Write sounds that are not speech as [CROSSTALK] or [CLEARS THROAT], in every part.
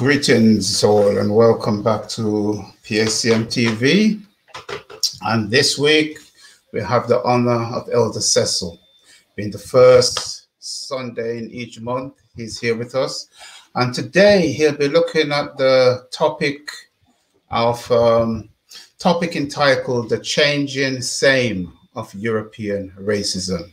Greetings all and welcome back to PACM TV. And this week we have the honor of Elder Cecil being the first Sunday in each month. He's here with us. And today he'll be looking at the topic of um, topic entitled The Changing Same of European Racism.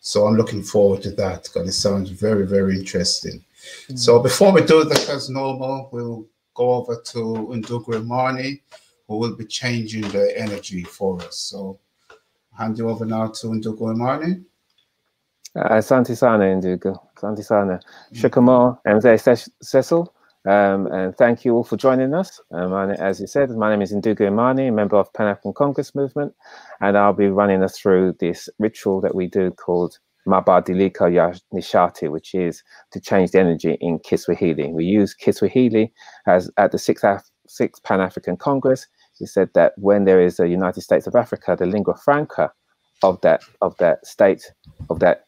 So I'm looking forward to that because it sounds very, very interesting. Mm. So before we do that as normal, we'll go over to Ndugu Mani, who will be changing the energy for us. So hand you over now to Ndugu Mani. Asante sana Ndugu, asante sana. Shikamoo Mzee Cecil, um, and thank you all for joining us. Um, as you said, my name is Ndugu Imani, member of Pan African Congress Movement, and I'll be running us through this ritual that we do called Mabadiliko ya Nishati, which is to change the energy in Kiswahili. We use Kiswahili as at the sixth, Af sixth Pan African Congress. We said that when there is a United States of Africa, the lingua franca of that of that state of that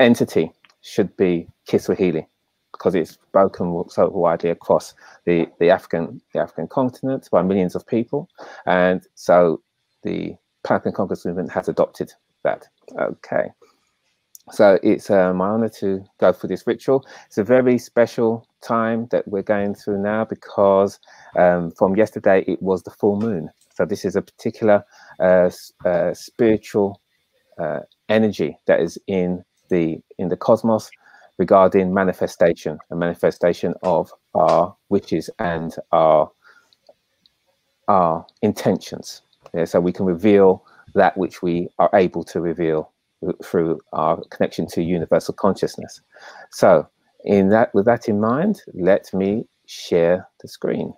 entity should be Kiswahili because it's spoken so widely across the, the African the African continent by millions of people, and so the Pan African Congress movement has adopted that. Okay. So it's uh, my honor to go through this ritual. It's a very special time that we're going through now because um, from yesterday it was the full moon. So this is a particular uh, uh, spiritual uh, energy that is in the in the cosmos regarding manifestation, a manifestation of our wishes and our our intentions. Yeah, so we can reveal that which we are able to reveal through our connection to universal consciousness. So in that, with that in mind, let me share the screen.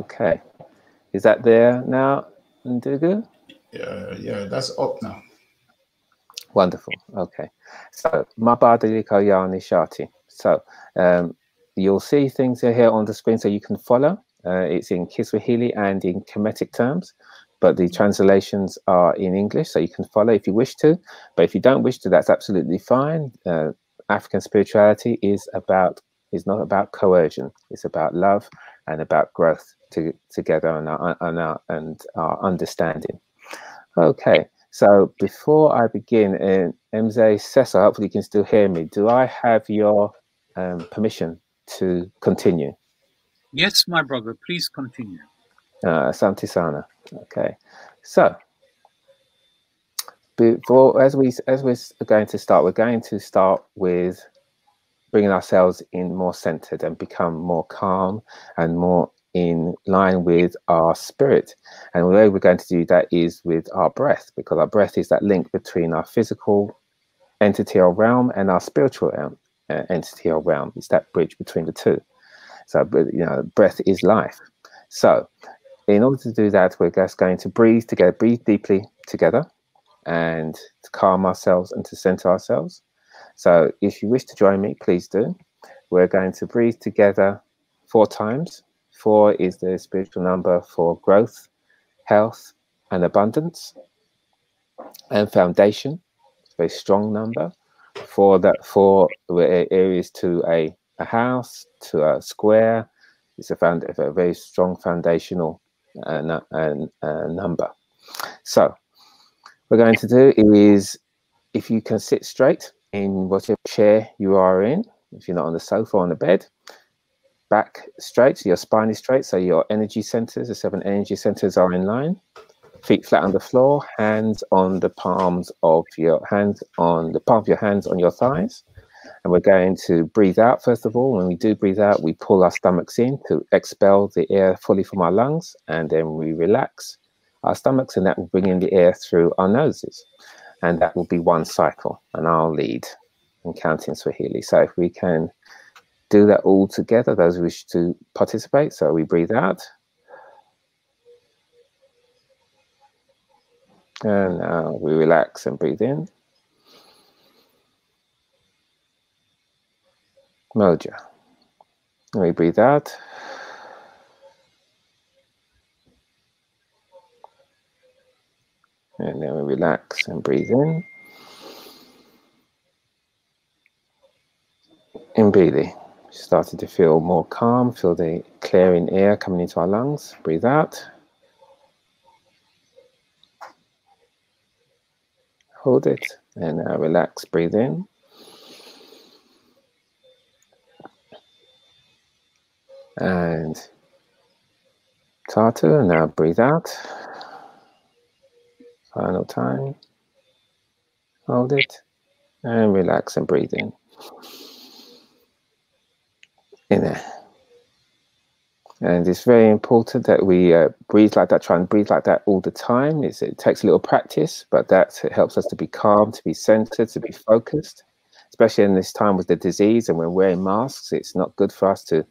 Okay, is that there now, Ndugu? Yeah, yeah, that's up now. Wonderful. Okay, so Mabadiliko Ya Nishati. So um, you'll see things here on the screen so you can follow. Uh, it's in Kiswahili and in Kemetic terms, but the translations are in English, so you can follow if you wish to. But if you don't wish to, that's absolutely fine. Uh, African spirituality is about is not about coercion. It's about love and about growth to, together and our, and our, and our understanding. Okay, so before I begin, uh, Mzee Cecil, hopefully you can still hear me. Do I have your um, permission to continue? Yes, my brother, please continue. Uh, Santisana. Okay, so before as we as we're going to start, we're going to start with bringing ourselves in more centered and become more calm and more in line with our spirit. And the way we're going to do that is with our breath, because our breath is that link between our physical entity or realm and our spiritual realm Uh, entity or realm. It's that bridge between the two. So, you know, breath is life. So, in order to do that, we're just going to breathe together, breathe deeply together, and to calm ourselves and to center ourselves. So, if you wish to join me, please do. We're going to breathe together four times. Four is the spiritual number for growth, health, and abundance, and foundation. It's a very strong number for that for areas to a, a house to a square. It's a, found, a very strong foundational uh, uh, uh, number. So we're going to do is if you can sit straight in whatever chair you are in if you're not on the sofa or on the bed back straight so your spine is straight so your energy centers the seven energy centers are in line feet flat on the floor, hands on the palms of your hands on the palm of your hands on your thighs. And we're going to breathe out first of all. When we do breathe out, we pull our stomachs in to expel the air fully from our lungs, and then we relax our stomachs, and that will bring in the air through our noses. And that will be one cycle, and I'll lead in counting Swahili. So if we can do that all together, those who wish to participate. So we breathe out And now we relax and breathe in. Moja. And we breathe out. And then we relax and breathe in. In breathing, starting to feel more calm, feel the clearing air coming into our lungs. Breathe out. Hold it and now relax, breathe in. And Tatu, now breathe out. Final time. Hold it and relax and breathe in. In there. And it's very important that we uh, breathe like that, try and breathe like that all the time. It's, it takes a little practice, but that helps us to be calm, to be centered, to be focused, especially in this time with the disease and we're wearing masks. It's not good for us to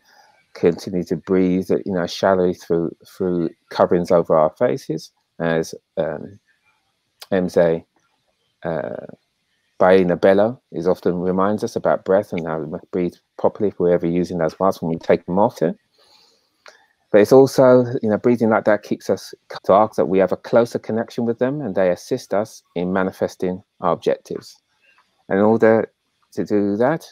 continue to breathe, you know, shallowly through through coverings over our faces, as um, Mze uh, Baina Bello is often reminds us about breath and how we breathe properly if we're ever using those masks when we take them off. But it's also, you know, breathing like that keeps us to ask that we have a closer connection with them and they assist us in manifesting our objectives. And in order to do that,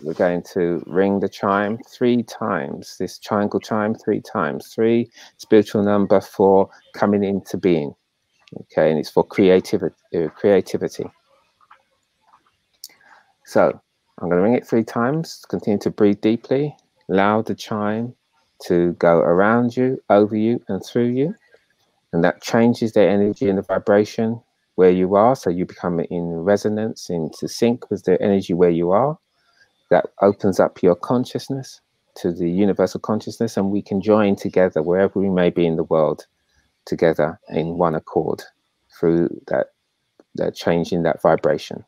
we're going to ring the chime three times, this triangle chime three times, three spiritual number for coming into being. Okay, and it's for creativity. Uh, creativity. So I'm going to ring it three times. Continue to breathe deeply. loud the chime to go around you, over you, and through you. And that changes the energy and the vibration where you are. So you become in resonance, into sync with the energy where you are that opens up your consciousness to the universal consciousness, and we can join together wherever we may be in the world together in one accord through that, that change in that vibration.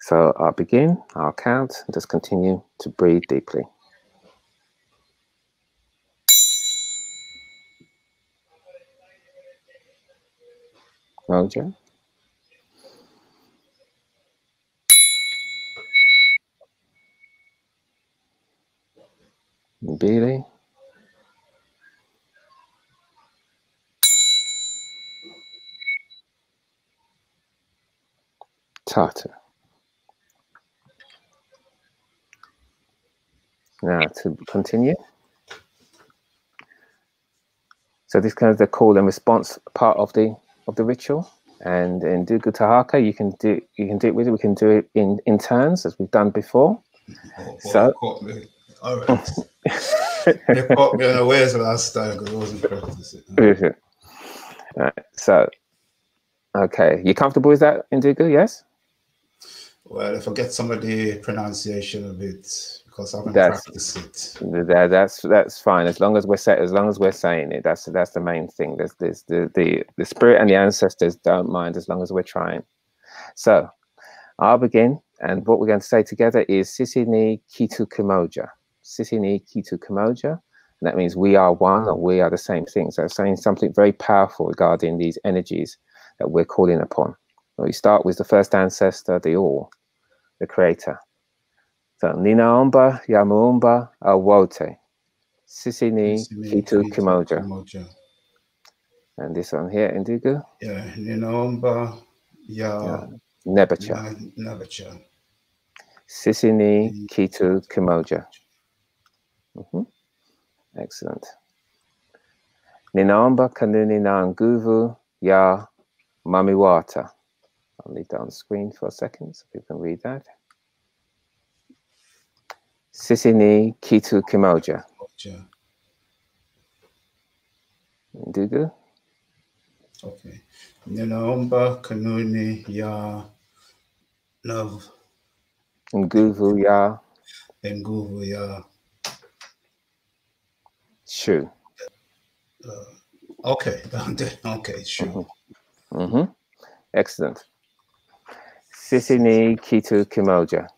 So I'll begin, I'll count, and just continue to breathe deeply. Roger. Mbili. Tatu. Now to continue. So this kind of the call and response part of the of the ritual. And in Ndugu Tahaka, you can do you can do it with it. We can do it in in turns as we've done before. Oh, So- all right. they caught me unawares last time because I wasn't practicing. Mhm. Right, so, okay, you comfortable with that, Ndugu? Yes. Well, if I get some of the pronunciation of it, because I haven't That's- practiced it. That, that's that's fine as long as we're sa- as long as we're saying it. That's that's the main thing. There's, there's the the the spirit and the ancestors don't mind as long as we're trying. So, I'll begin, and what we're going to say together is Sisi ni Kitu Kimoja. Sisi ni Kitu Kimoja. And that means we are one or we are the same thing. So saying something very powerful regarding these energies that we're calling upon. We start with the first ancestor, the all, the creator. So Ninaomba Yamuumba Awote. Sisi ni Kitu Kimoja. And this one here, Ndugu, Yeah, Ninaomba ya Nebacha. Na- Nabacha. Sisi ni Kitu Kimoja. Mhm. Excellent. Ninaomba kanuni na nguvu ya mamiwata. I'll leave that on screen for a second so people can read that. Sisi ni Kitu Kimoja. Ndugu, Okay. Ninaomba kanuni ya na nguvu ya nguvu ya shu. [LAUGHS] Okay, okay, sure. hmm Excellent. Sisi ni Kitu Kimoja.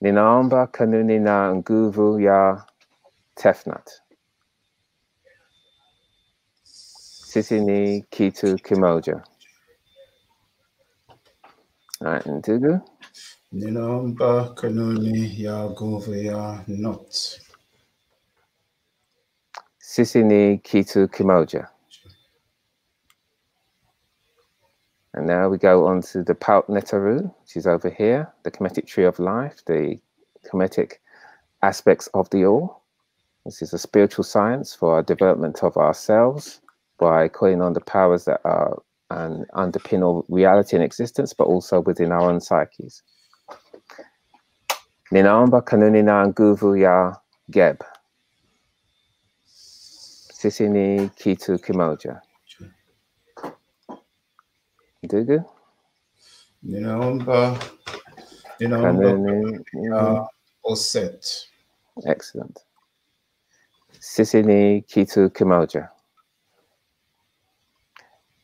Ninaomba kanuni na nguvu ya Tefnut. Sisi ni Kitu Kimoja. Alright, Ndugu. Ninaomba kanuni ya nguvu ya Nut. Sisi ni Kitu Kimoja. And now we go on to the Paut Netaru, which is over here, the Kemetic Tree of Life, the Kemetic aspects of the All. This is a spiritual science for our development of ourselves by calling on the powers that are and underpin all reality and existence, but also within our own psyches. Ninaomba kanuni na nguvu ya Geb. Sisini kitu kimoja. Ndugu, Ninaomba, ninaomba kanuni. uh, Oset. Excellent. Sisi ni kitu kimoja.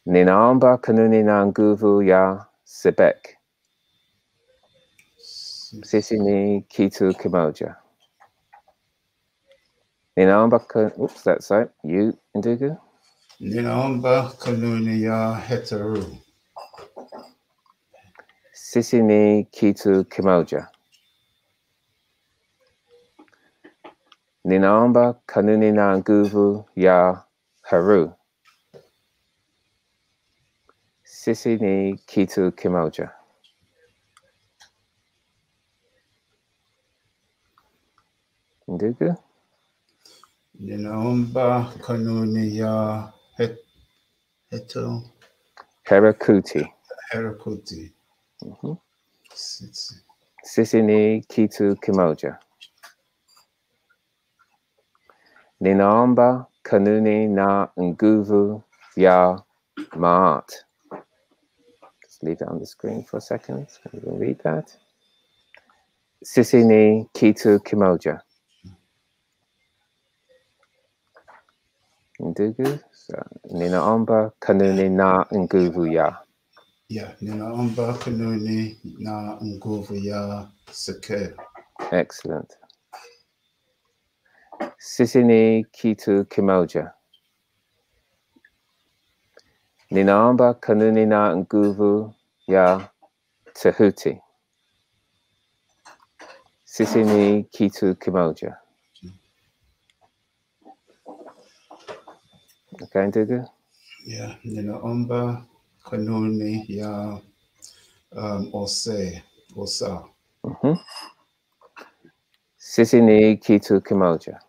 Ninaomba kanuni na nguvu ya Sebek. Sisi ni kitu kimoja. Ninaomba oops, that's right. You, Ndugu. Ninaomba kanuni ya Heteru. Sisi ni kitu kimoja. Ninaomba kanuni na nguvu ya Haru. Sisi ni kitu kimoja. Ndugu. Ninaomba kanuni ya Het, Heto, Herakuti. Herakuti. Mhm. Sisi. Kitu kimoja. Ninaomba kanuni na nguvu ya Maat. Just leave it on the screen for a second. Will read that. Sisi ni kitu kimoja. Ndugu, so, ninaomba kanuni na nguvu ya. Yeah, ninaomba kanuni na nguvu ya Seke. Excellent. Sisi ni kitu kimoja. Ninaomba kanuni na nguvu ya Tahuti. Sisi ni kitu kimoja. Mm. Okay, ndugu? Yeah, ninaomba kanuni ya um, Ose, Osa. Mhm. Sisi ni kitu kimoja.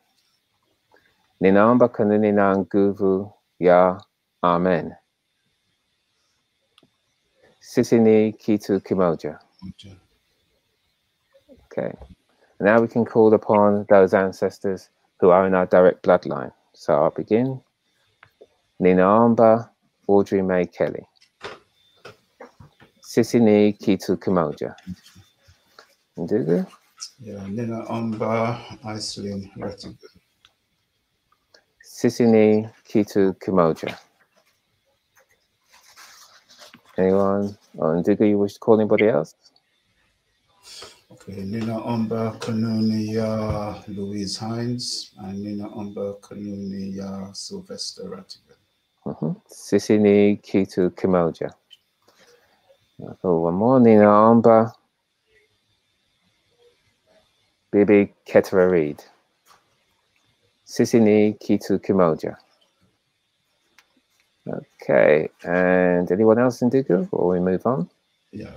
Ninaomba kanuni na nguvu ya Amen. Sisi ni kitu kimoja. Okay. Now we can call upon those ancestors who are in our direct bloodline. So I'll begin. Ninaomba Audrey Mae Kelly. Sisi ni kitu kimoja. Ndugu? Yeah, ninaomba Iceland Ratigan. Sisi ni kitu kimoja. Anyone? Or Ndugu, you wish to call anybody else? Okay, ninaomba kanuni ya Louise Hines and ninaomba kanuni ya Sylvester Ratigan. Mhm. Sisi ni kitu kimoja. More. Ninaomba Bibi Ketera Reed. Sisi ni kitu kimoja. Okay, and anyone else Ndugu before we move on? Yeah.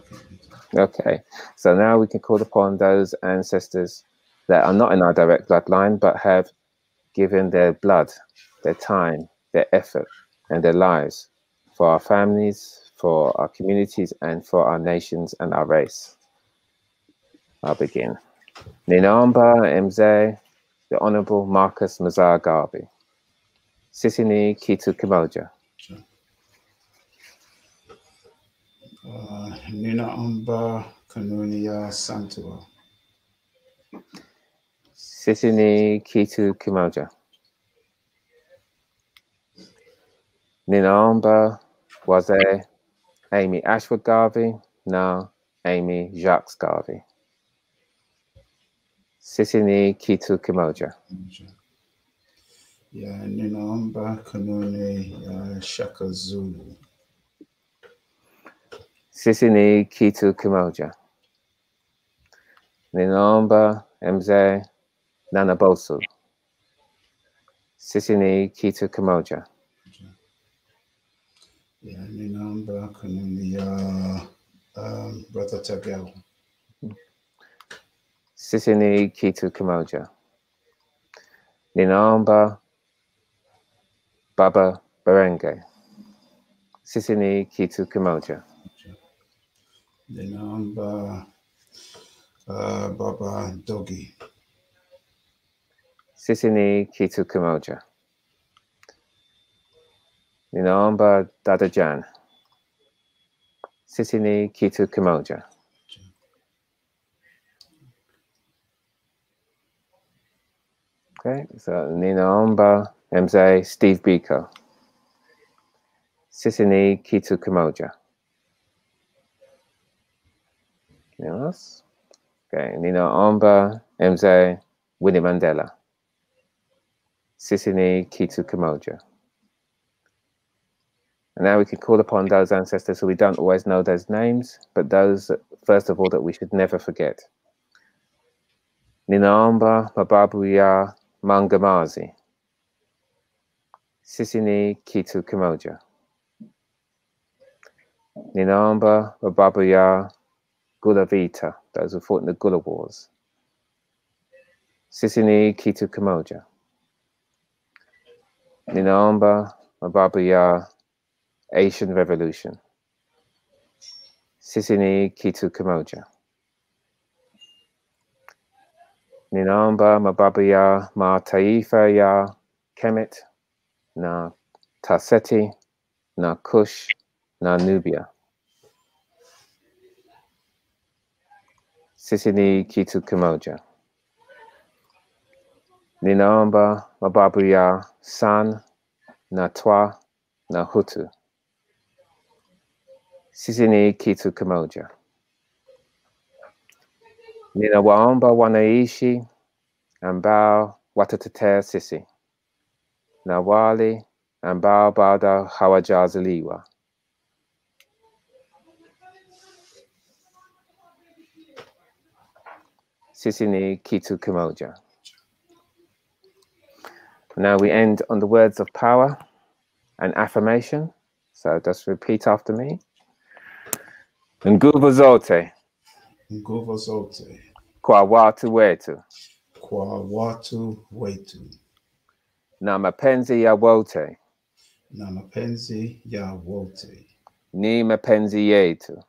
Okay, so now we can call upon those ancestors that are not in our direct bloodline but have given their blood, their time, their effort, and their lives for our families, for our communities, and for our nations and our race. I'll begin. Ninamba Mzee, the Honorable Marcus Mosiah Garvey. Sisini Kitu Kimoja. Uh, ninaomba kanuni ya Santua. Sisini Kitu Kimoja. Ninaomba Wazee Amy Ashwood Garvey na Amy Jacques Garvey. Sisini Kitu Kimoja. Yeah, ninaomba kanuni ya Shaka Zulu. Sisini Kitu Kimoja. Ninaomba Mzee Nanabosu. Sisini Kitu Kimoja. Yeah, Ninamba Kanunia, um, Brother Tagal. Sisini Kitu Kimoja. Ninamba Baba Berenge. Sisini Kitu Kimoja. Ninamba uh, Baba Dogi. Sisini Kitu Kimoja. Ninaomba Dada Jan. Sisini Kitu Kimoja. Okay, so ninaomba mzee Steve Biko. Sisini Kitu Kimoja. Anyone else? Okay, ninaomba mzee Winnie Mandela. Sisini Kitu Kimoja. And now we can call upon those ancestors who we don't always know those names, but those, first of all, that we should never forget. Ninaomba mababu ya Maangamizi. Sisini Kitu Kimoja. Ninaomba mababu ya Gula Vita, those who fought in the Gula Wars. Sisini Kitu Kimoja. Ninaomba mababu ya Haitian Revolution. Sisini Kitu Kimoja. Ninamba mababu ya mataifa ya Kemet na Taseti na Kush na Nubia. Sisini Kitu Kimoja. Ninaomba mababu ya San na Twa na Hutu. Sisini Kitu Kimoja. Ninawaomba wanaishi ambao watatetea sisi na wale ambao bado hawajazaliwa. Sisi ni kitu kimoja. Now we end on the words of power and affirmation. So just repeat after me. Nguvu zote Nguvu zote kwa watu wetu kwa watu wetu na mapenzi ya wote na mapenzi ya wote ni mapenzi yetu.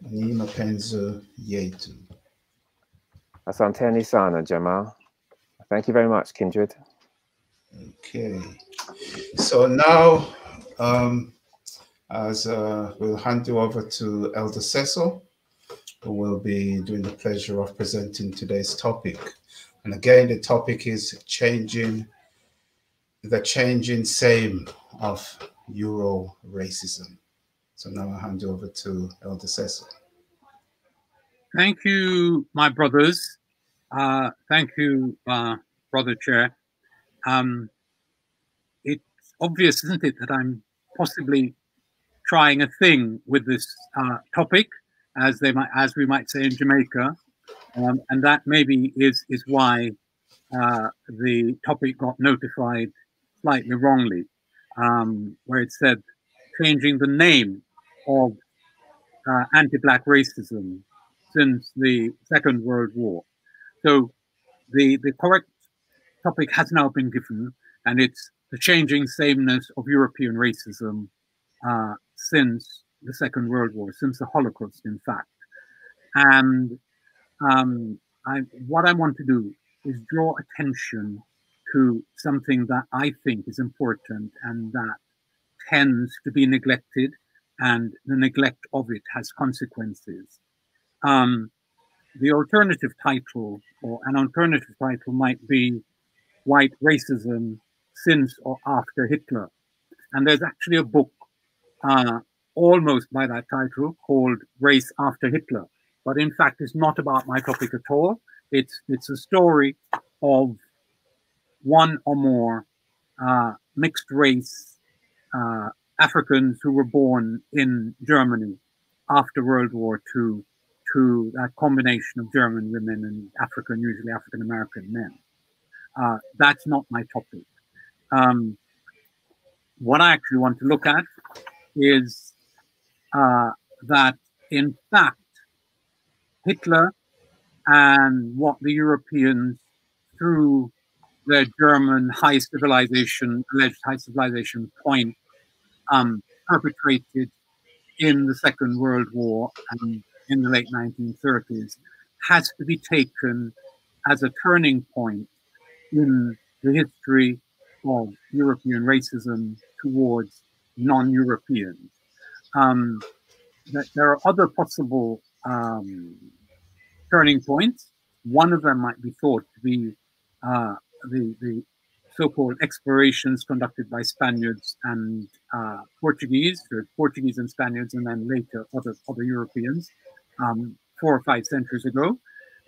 ni mapenzi yetu. Asanteni sana, Jamal. Thank you very much, Kindred. Okay. So now, um, as uh, we'll hand you over to Elder Cecil, who will be doing the pleasure of presenting today's topic. And again, the topic is changing the changing same of Euro racism. So now I'll hand you over to Elder Cecil. Thank you, my brothers. Uh, thank you, uh, Brother Chair. Um, it's obvious, isn't it, that I'm possibly trying a thing with this uh, topic, as they might, as we might say in Jamaica, um, and that maybe is is why uh, the topic got notified slightly wrongly, um, where it said changing the name of uh, anti-black racism since the Second World War. So the, the correct topic has now been given, and it's the changing sameness of European racism uh, since the Second World War, since the Holocaust, in fact. And um, I, what I want to do is draw attention to something that I think is important and that tends to be neglected, and the neglect of it has consequences. Um, the alternative title, or an alternative title, might be White Racism Since or After Hitler. And there's actually a book uh, almost by that title called Race After Hitler. But in fact, it's not about my topic at all. It's, it's a story of one or more uh, mixed race uh, Africans who were born in Germany after World War II to that combination of German women and African, usually African American men. Uh, that's not my topic. Um, what I actually want to look at is uh, that, in fact, Hitler and what the Europeans, through their German high civilization, alleged high civilization point, um, perpetrated in the Second World War and in the late 1930s, has to be taken as a turning point in the history of European racism towards non-Europeans. Um, there are other possible um, turning points. One of them might be thought to be uh, the, the so-called explorations conducted by Spaniards and uh, Portuguese, or Portuguese and Spaniards, and then later other other Europeans, um, four or five centuries ago.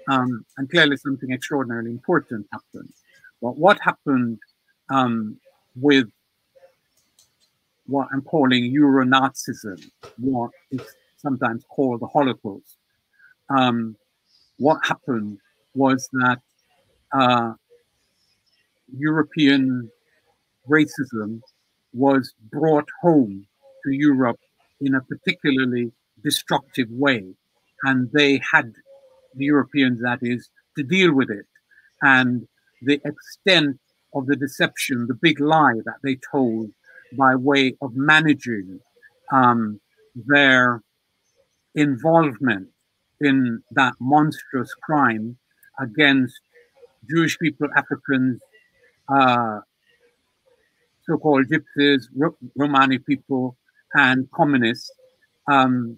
Um, and clearly, something extraordinarily important happened. But what happened um, with what I'm calling Euro-Nazism, what is sometimes called the Holocaust? Um, what happened was that uh, European racism was brought home to Europe in a particularly destructive way. And they had, the Europeans that is, to deal with it. And the extent of the deception, the big lie that they told by way of managing um, their involvement in that monstrous crime against Jewish people, Africans, uh, so-called gypsies, Romani people, and communists um,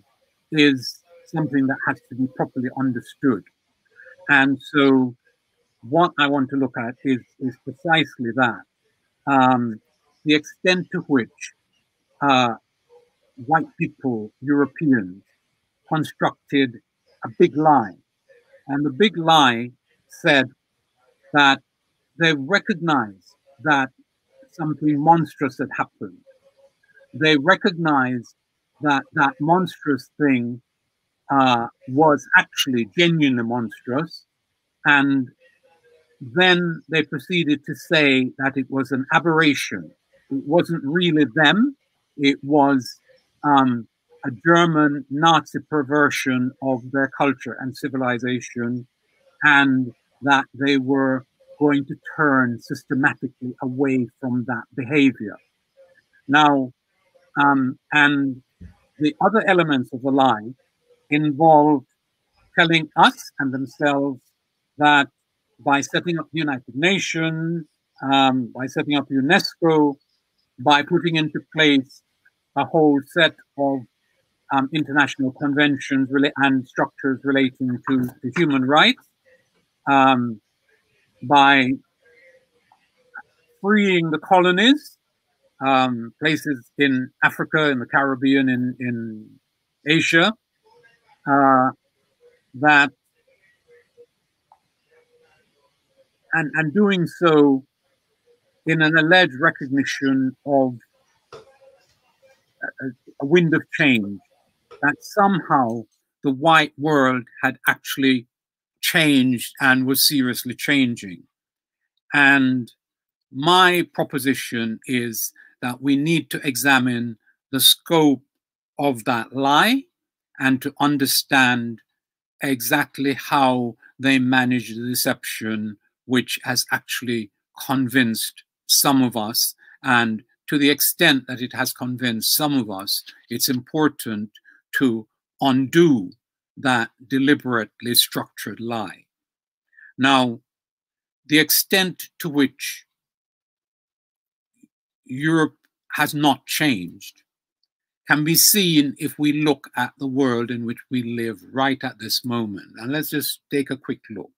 is something that has to be properly understood. And so what I want to look at is, is precisely that. Um, the extent to which uh, white people, Europeans, constructed a big lie. And the big lie said that they recognized that something monstrous had happened. They recognized that that monstrous thing uh, was actually genuinely monstrous. And then they proceeded to say that it was an aberration. It wasn't really them, it was um, a German Nazi perversion of their culture and civilization, and that they were going to turn systematically away from that behavior. Now, um, and the other elements of the lie involve telling us and themselves that by setting up the United Nations, um, by setting up UNESCO, by putting into place a whole set of um, international conventions and structures relating to, to human rights, um, by freeing the colonies, um, places in Africa, in the Caribbean, in, in Asia, uh, that and, and doing so in an alleged recognition of a, a wind of change that somehow the white world had actually changed and was seriously changing. And my proposition is that we need to examine the scope of that lie and to understand exactly how they managed the deception, which has actually convinced some of us. And to the extent that it has convinced some of us, it's important to undo that deliberately structured lie. Now, the extent to which Europe has not changed can be seen if we look at the world in which we live right at this moment. And let's just take a quick look.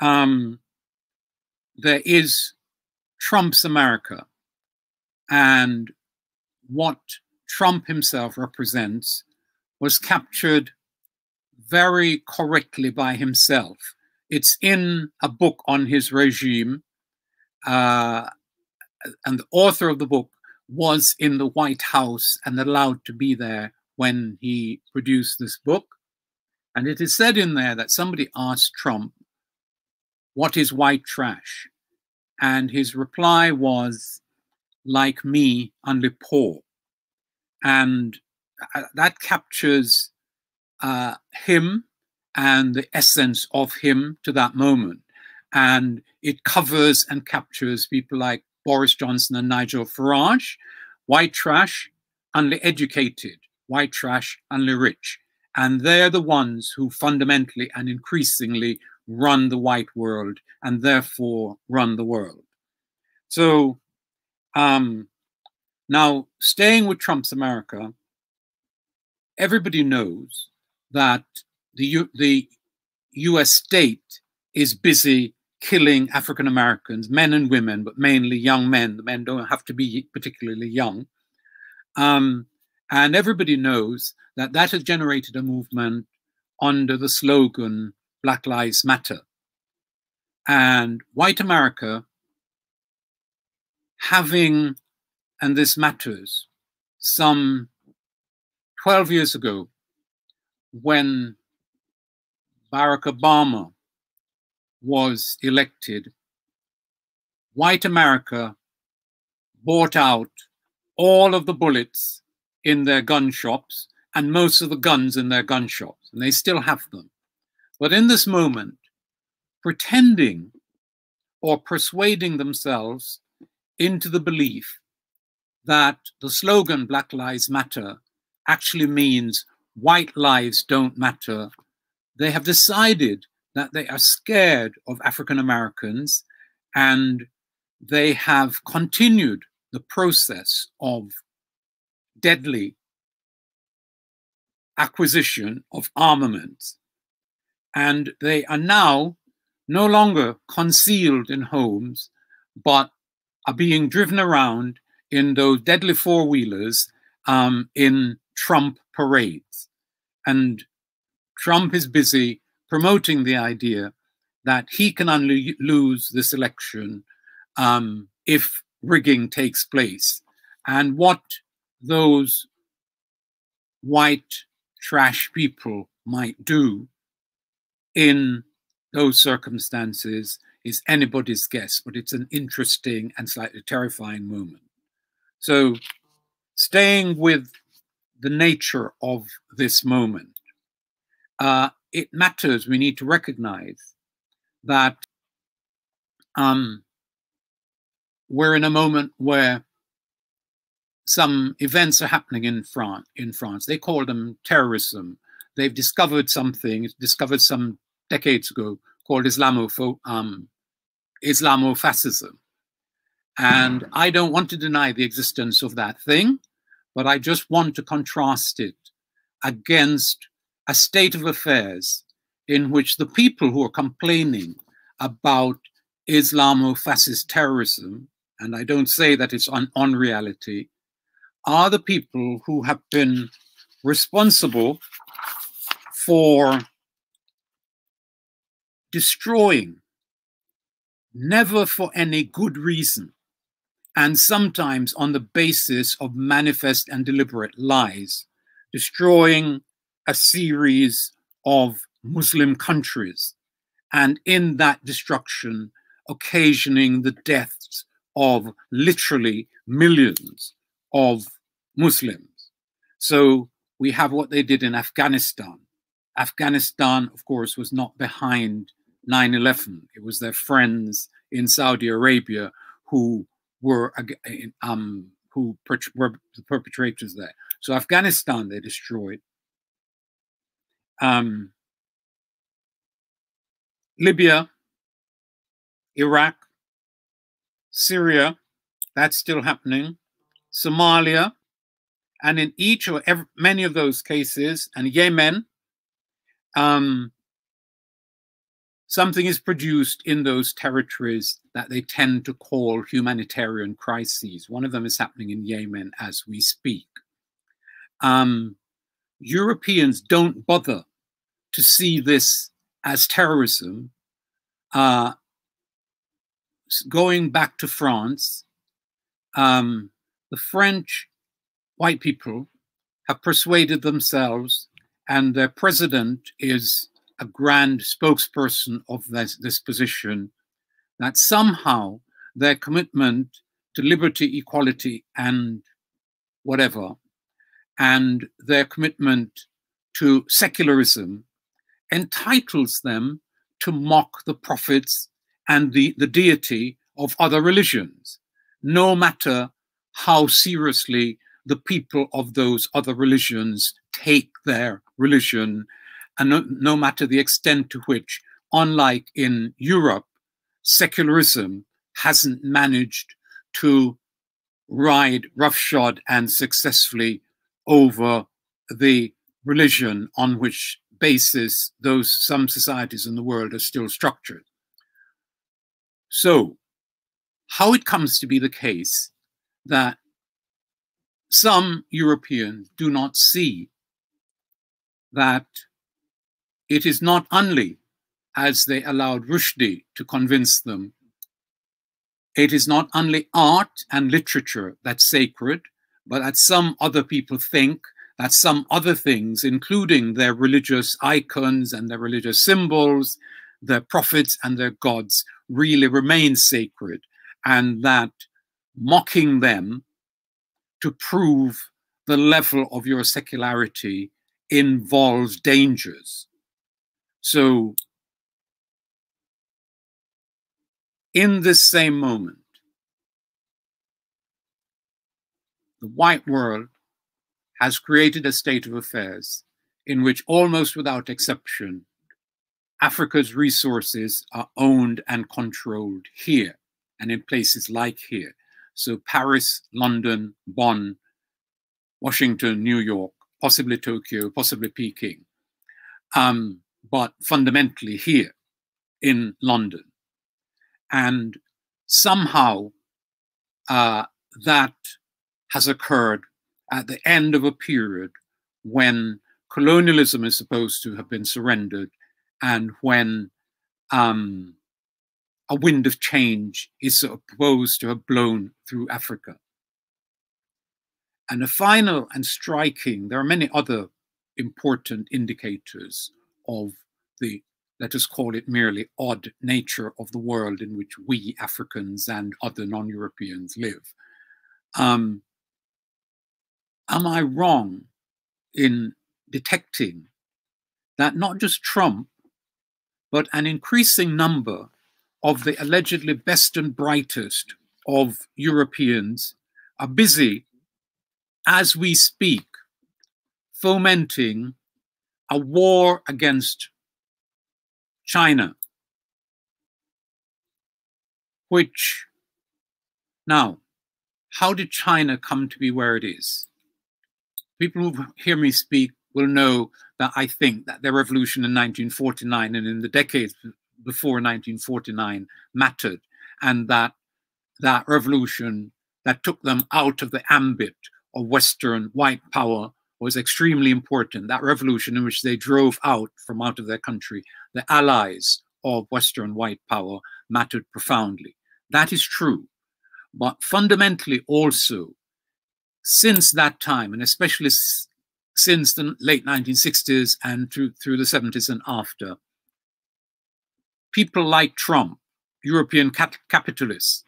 Um, there is Trump's America, and what Trump himself represents was captured very correctly by himself. It's in a book on his regime, uh, and the author of the book was in the White House and allowed to be there when he produced this book. And it is said in there that somebody asked Trump, What is white trash? And his reply was, Like me, only poor. and uh, that captures uh, him and the essence of him to that moment. And it covers and captures people like Boris Johnson and Nigel Farage, white trash, only educated, white trash, only rich. And they're the ones who fundamentally and increasingly run the white world and therefore run the world. So um, now, staying with Trump's America, everybody knows that the, U the US state is busy killing African Americans, men and women, but mainly young men. The men don't have to be particularly young. Um, and everybody knows that that has generated a movement under the slogan Black Lives Matter. And white America, having, and this matters, some 12 years ago, when Barack Obama was elected, white America bought out all of the bullets in their gun shops and most of the guns in their gun shops, and they still have them. But in this moment, pretending or persuading themselves into the belief that the slogan Black Lives Matter actually means white lives don't matter, they have decided that they are scared of African Americans and they have continued the process of deadly acquisition of armaments. And they are now no longer concealed in homes, but are being driven around in those deadly four wheelers um, in Trump parades. And Trump is busy promoting the idea that he can only lose this election um, if rigging takes place. And what those white trash people might do in those circumstances is anybody's guess, but it's an interesting and slightly terrifying moment. So, staying with the nature of this moment, uh, it matters. We need to recognize that um, we're in a moment where some events are happening in France. In France, they call them terrorism. They've discovered something, discovered some decades ago, called Islamopho um, Islamofascism. And I don't want to deny the existence of that thing, but I just want to contrast it against a state of affairs in which the people who are complaining about Islamo-fascist terrorism, and I don't say that it's on, on reality, are the people who have been responsible for destroying, never for any good reason, and sometimes on the basis of manifest and deliberate lies, destroying a series of Muslim countries, and in that destruction, occasioning the deaths of literally millions of Muslims. So we have what they did in Afghanistan. Afghanistan, of course, was not behind 9 11. It was their friends in Saudi Arabia who were um, who were the perpetrators there. So Afghanistan they destroyed um, Libya, Iraq, Syria, that's still happening, Somalia, and in each or every, many of those cases, and Yemen, um, something is produced in those territories that they tend to call humanitarian crises. One of them is happening in Yemen as we speak. Um, Europeans don't bother to see this as terrorism. Uh, going back to France, um, the French white people have persuaded themselves, and their president is a grand spokesperson of this, this position, that somehow their commitment to liberty, equality, and whatever and their commitment to secularism entitles them to mock the prophets and the, the deity of other religions, no matter how seriously the people of those other religions take their religion, and no, no matter the extent to which, unlike in Europe, secularism hasn't managed to ride roughshod and successfully over the religion on which basis those some societies in the world are still structured. So, how it comes to be the case that some Europeans do not see that it is not only as they allowed Rushdie to convince them, it is not only art and literature that's sacred, but that some other people think that some other things, including their religious icons and their religious symbols, their prophets and their gods, really remain sacred, and that mocking them to prove the level of your secularity involves dangers. So, in this same moment, the white world has created a state of affairs in which, almost without exception, Africa's resources are owned and controlled here and in places like here. So, Paris, London, Bonn, Washington, New York, possibly Tokyo, possibly Peking, um, but fundamentally here in London. And somehow uh, that has occurred at the end of a period when colonialism is supposed to have been surrendered and when um, a wind of change is supposed to have blown through Africa. And a final and striking, there are many other important indicators of the, let us call it merely odd nature of the world in which we Africans and other non-Europeans live. Um, am I wrong in detecting that not just Trump, but an increasing number of the allegedly best and brightest of Europeans are busy, as we speak, fomenting a war against China, which now, how did China come to be where it is? people who hear me speak will know that I think that the revolution in 1949 and in the decades before 1949 mattered, and that that revolution that took them out of the ambit of Western white power was extremely important. That revolution in which they drove out from out of their country the allies of Western white power mattered profoundly. That is true. But fundamentally, also, since that time, and especially since the late 1960s and through, through the 70s and after, people like Trump, European cap capitalists,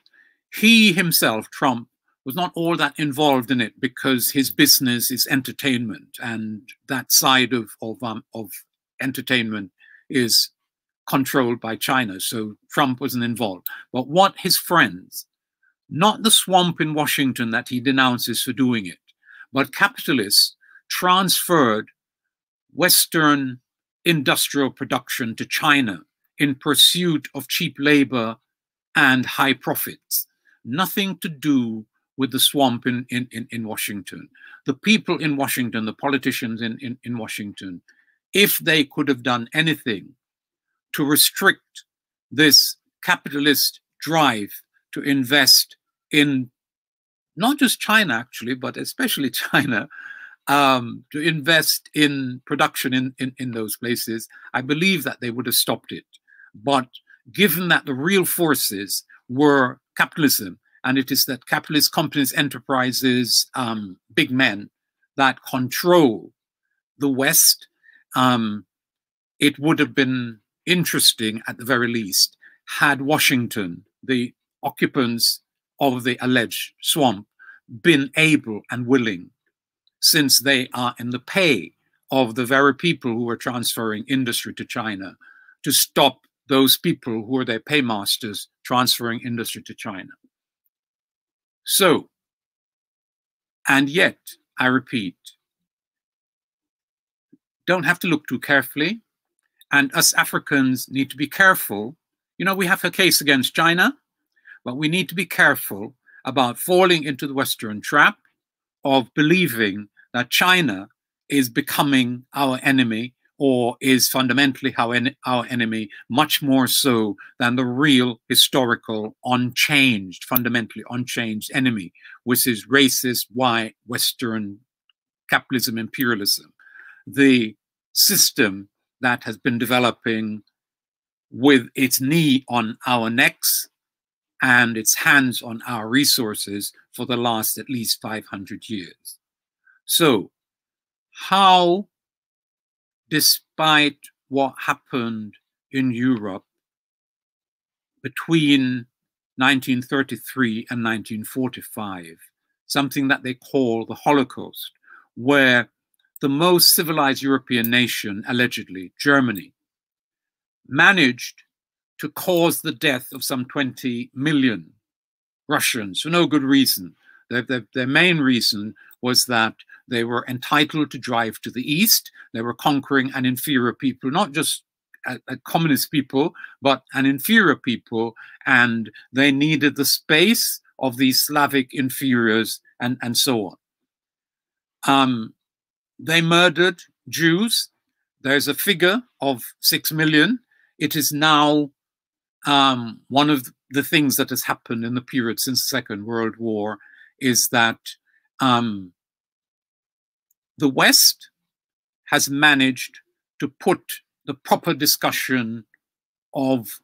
he himself, Trump, was not all that involved in it because his business is entertainment, and that side of of, um, of entertainment is controlled by China. So Trump wasn't involved. But what his friends, not the swamp in Washington that he denounces for doing it, but capitalists transferred Western industrial production to China in pursuit of cheap labor and high profits. Nothing to do with the swamp in, in, in, Washington. The people in Washington, the politicians in, in, in Washington, if they could have done anything to restrict this capitalist drive to invest in not just China, actually, but especially [LAUGHS] China, um, to invest in production in, in, in those places, I believe that they would have stopped it. But given that the real forces were capitalism, and it is that capitalist companies, enterprises, um, big men that control the West, um, it would have been interesting at the very least had Washington, the occupants of the alleged swamp been able and willing since they are in the pay of the very people who are transferring industry to China to stop those people who are their paymasters transferring industry to China. So, and yet, I repeat, don't have to look too carefully. And us Africans need to be careful. You know, we have a case against China, but we need to be careful about falling into the Western trap of believing that China is becoming our enemy or is fundamentally our, en our enemy, much more so than the real historical, unchanged, fundamentally unchanged enemy, which is racist, white, Western capitalism, imperialism. The system that has been developing with its knee on our necks and its hands on our resources for the last at least 500 years. So, how, despite what happened in Europe between 1933 and 1945, something that they call the Holocaust, where the most civilized European nation, allegedly Germany, managed to cause the death of some 20 million Russians for no good reason. Their, their, their, main reason was that they were entitled to drive to the east. They were conquering an inferior people, not just a, a communist people, but an inferior people, and they needed the space of these Slavic inferiors and, and so on. Um, they murdered Jews. There's a figure of six million. It is now um, one of the things that has happened in the period since the Second World War is that um, the West has managed to put the proper discussion of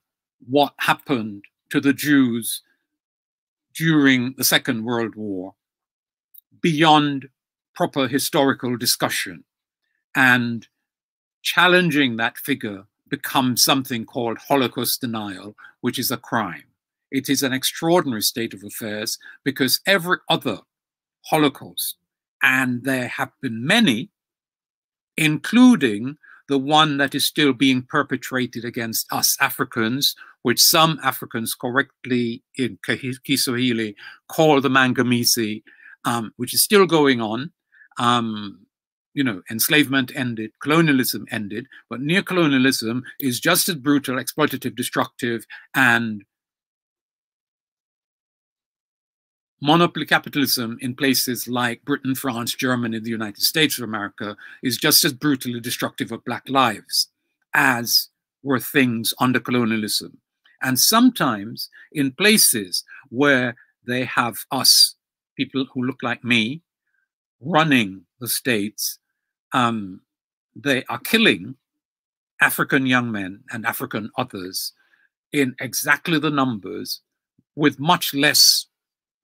what happened to the Jews during the Second World War beyond proper historical discussion and challenging that figure becomes something called Holocaust denial, which is a crime. It is an extraordinary state of affairs because every other Holocaust, and there have been many, including the one that is still being perpetrated against us Africans, which some Africans correctly in Kiswahili call the Maangamizi, um, which is still going on. Um, you know, enslavement ended, colonialism ended, but neocolonialism is just as brutal, exploitative, destructive, and monopoly capitalism in places like Britain, France, Germany, the United States of America is just as brutally destructive of Black lives as were things under colonialism. And sometimes in places where they have us, people who look like me, running the states, um, they are killing African young men and African others in exactly the numbers with much less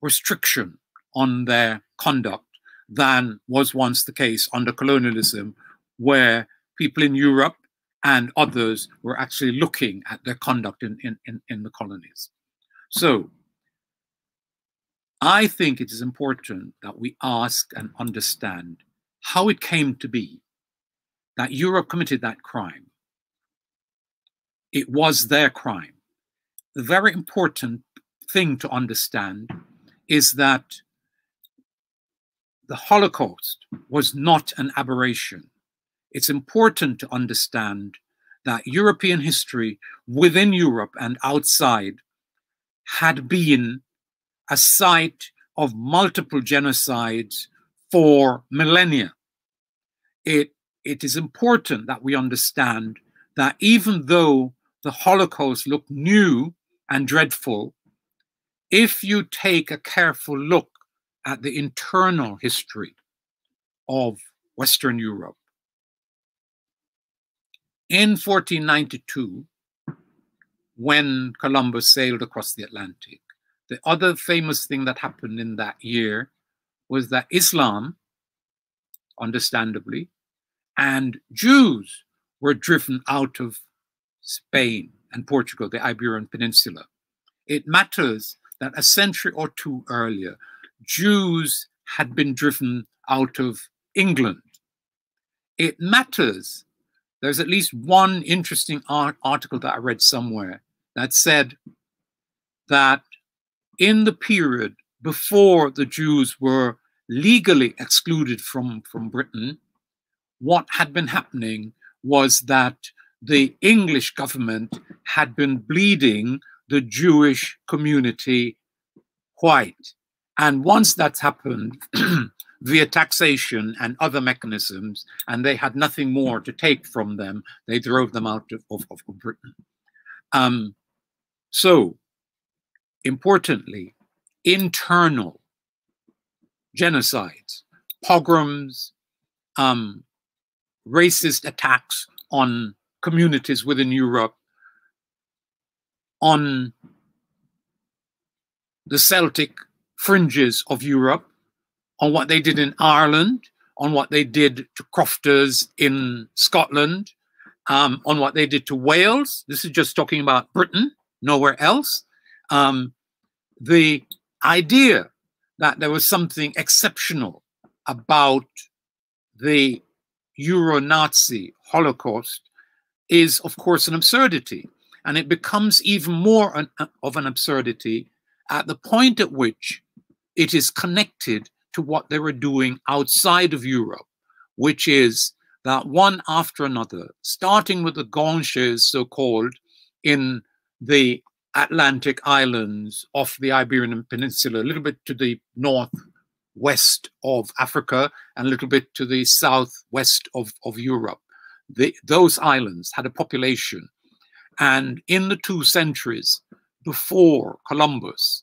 restriction on their conduct than was once the case under colonialism, where people in Europe and others were actually looking at their conduct in, in, in, in the colonies. So I think it is important that we ask and understand how it came to be that Europe committed that crime. It was their crime. The very important thing to understand is that the Holocaust was not an aberration. It's important to understand that European history within Europe and outside had been a site of multiple genocides for millennia. It, it is important that we understand that even though the Holocaust looked new and dreadful, if you take a careful look at the internal history of Western Europe, in 1492, when Columbus sailed across the Atlantic, the other famous thing that happened in that year was that Islam, understandably, and Jews were driven out of Spain and Portugal, the Iberian Peninsula. It matters that a century or two earlier, Jews had been driven out of England. It matters. There's at least one interesting art article that I read somewhere that said that in the period before the Jews were legally excluded from, from Britain, what had been happening was that the English government had been bleeding the Jewish community white. And once that's happened, [CLEARS THROAT] via taxation and other mechanisms, and they had nothing more to take from them, they drove them out of, of, of Britain. Um, so, importantly, internal genocides, pogroms, um, racist attacks on communities within Europe, on the Celtic fringes of Europe, on what they did in Ireland, on what they did to crofters in Scotland, um, on what they did to Wales. This is just talking about Britain, nowhere else. Um, the idea that there was something exceptional about the Euro Nazi Holocaust is, of course, an absurdity. And it becomes even more an, uh, of an absurdity at the point at which it is connected to what they were doing outside of Europe, which is that one after another, starting with the Guanches, so called, in the Atlantic islands off the Iberian Peninsula, a little bit to the northwest of Africa and a little bit to the southwest of, of Europe. The, those islands had a population. And in the two centuries before Columbus,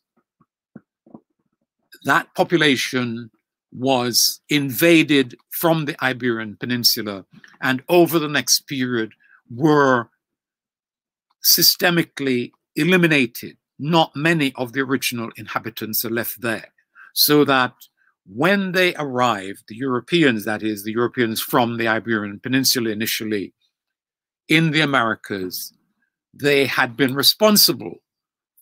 that population was invaded from the Iberian Peninsula and over the next period were systemically eliminated. Not many of the original inhabitants are left there. So that when they arrived, the Europeans, that is, the Europeans from the Iberian Peninsula initially, in the Americas, they had been responsible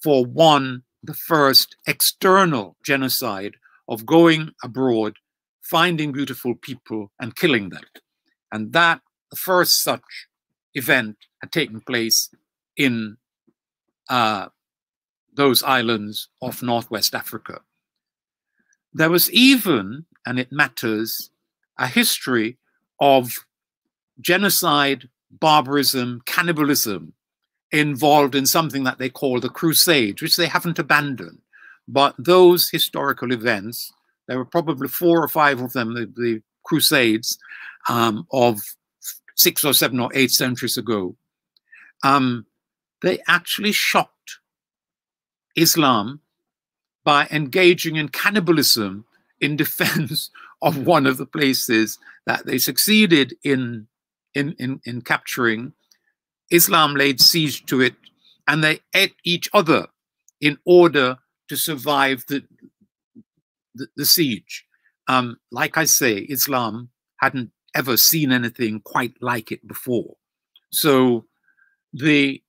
for one the first external genocide of going abroad, finding beautiful people and killing them. And that, the first such event had taken place in uh, those islands of Northwest Africa. There was even, and it matters, a history of genocide, barbarism, cannibalism involved in something that they call the Crusades, which they haven't abandoned. But those historical events, there were probably four or five of them, the, the Crusades um, of six or seven or eight centuries ago, um, they actually shocked Islam by engaging in cannibalism in defense [LAUGHS] of one of the places that they succeeded in, in, in, in capturing Islam laid siege to it, and they ate each other in order to survive the, the, the siege. Um, like I say, Islam hadn't ever seen anything quite like it before. So the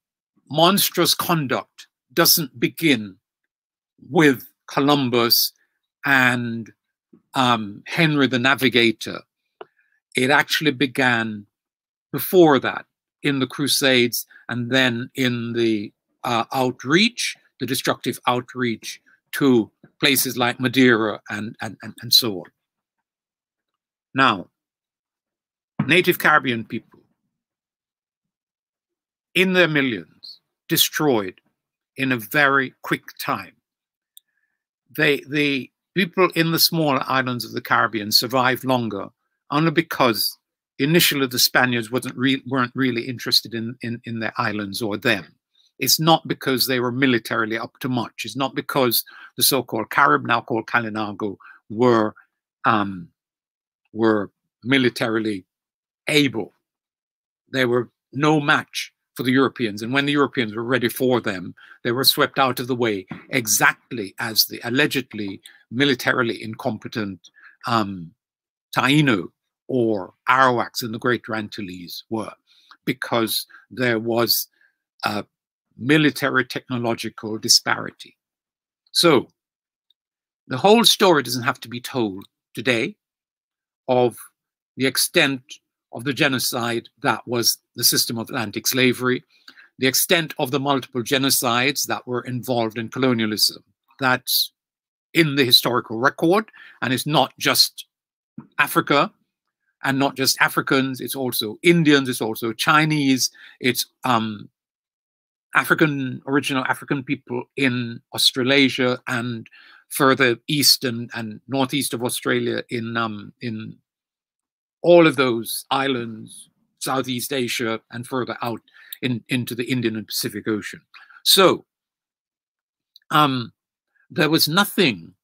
monstrous conduct doesn't begin with Columbus and um, Henry the Navigator. It actually began before that in the Crusades and then in the uh, outreach, the destructive outreach to places like Madeira and, and, and, and so on. Now, native Caribbean people, in their millions, destroyed in a very quick time. They, the people in the smaller islands of the Caribbean survived longer only because initially the Spaniards wasn't re weren't really interested in, in, in their islands or them. It's not because they were militarily up to much. It's not because the so-called Carib, now called Kalinago, were um, were militarily able. They were no match for the Europeans. And when the Europeans were ready for them, they were swept out of the way exactly as the allegedly militarily incompetent um, Taino or Arawaks and the Great Antilles were, because there was a military technological disparity. So the whole story doesn't have to be told today of the extent of the genocide that was the system of Atlantic slavery, the extent of the multiple genocides that were involved in colonialism. That's in the historical record, and it's not just Africa and not just Africans, it's also Indians, it's also Chinese, it's um, African, original African people in Australasia and further east and, and northeast of Australia in um, in all of those islands, Southeast Asia, and further out in, into the Indian and Pacific Ocean. So um, there was nothing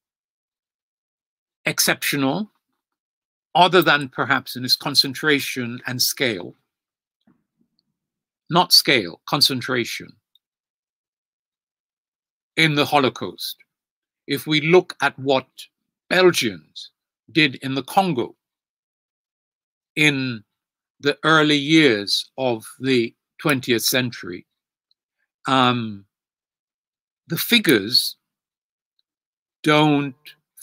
exceptional other than perhaps in its concentration and scale, not scale, concentration in the Holocaust. If we look at what Belgians did in the Congo in the early years of the 20th century, um, the figures don't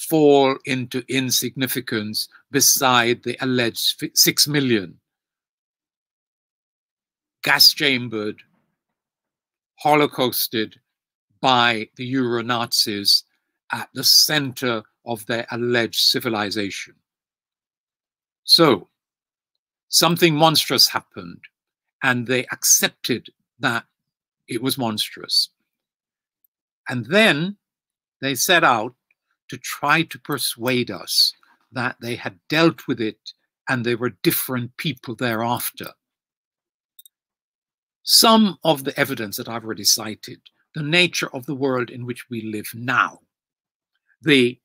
fall into insignificance beside the alleged 6 million gas chambered, holocausted by the Euro Nazis at the center of their alleged civilization. So, something monstrous happened, and they accepted that it was monstrous. And then they set out to try to persuade us that they had dealt with it and they were different people thereafter. Some of the evidence that I've already cited, the nature of the world in which we live now, the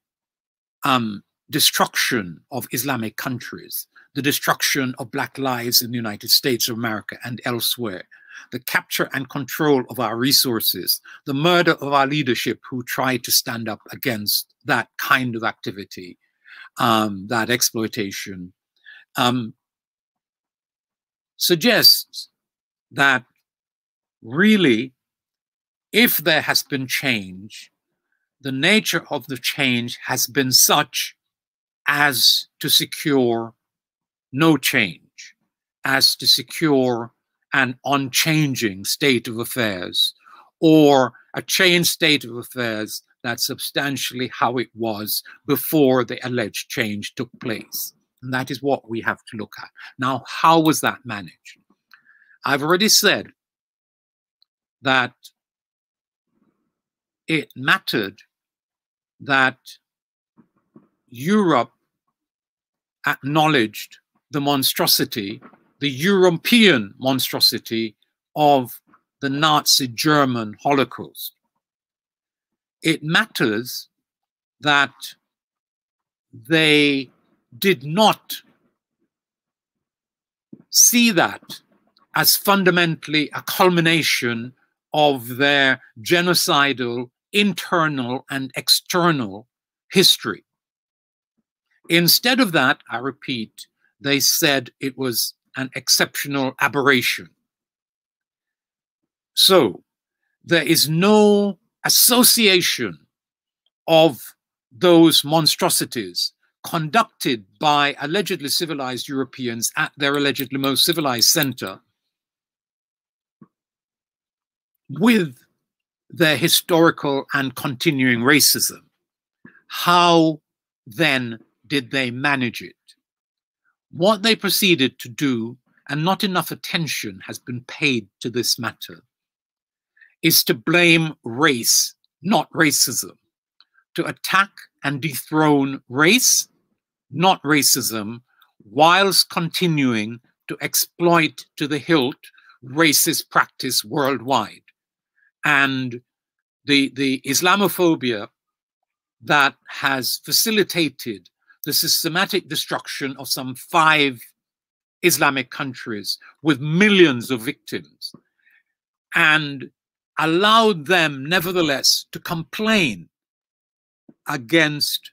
um, destruction of Islamic countries, the destruction of Black lives in the United States of America and elsewhere, the capture and control of our resources, the murder of our leadership who tried to stand up against that kind of activity, um, that exploitation, um, suggests that really, if there has been change, the nature of the change has been such as to secure no change, as to secure an unchanging state of affairs, or a changed state of affairs that's substantially how it was before the alleged change took place. And that is what we have to look at. Now, how was that managed? I've already said that it mattered that Europe acknowledged the monstrosity, the European monstrosity of the Nazi German Holocaust. It matters that they did not see that as fundamentally a culmination of their genocidal internal and external history. Instead of that, I repeat, they said it was an exceptional aberration. So there is no association of those monstrosities conducted by allegedly civilized Europeans at their allegedly most civilized center with their historical and continuing racism. How then did they manage it? What they proceeded to do, and not enough attention has been paid to this matter, is to blame race, not racism, to attack and dethrone race, not racism, whilst continuing to exploit to the hilt racist practice worldwide. And the, the Islamophobia that has facilitated the systematic destruction of some five Islamic countries with millions of victims. And allowed them, nevertheless, to complain against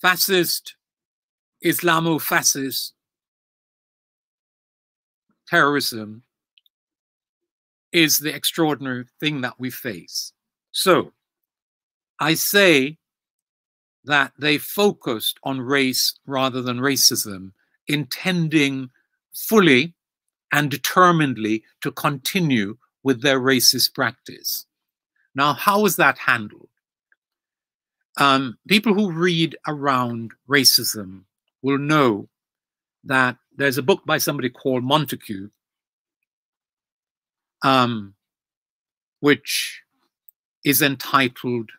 fascist, Islamo fascist terrorism is the extraordinary thing that we face. So I say that they focused on race rather than racism intending fully and determinedly to continue with their racist practice. Now, how is that handled? Um, people who read around racism will know that there's a book by somebody called Montagu, um, which is entitled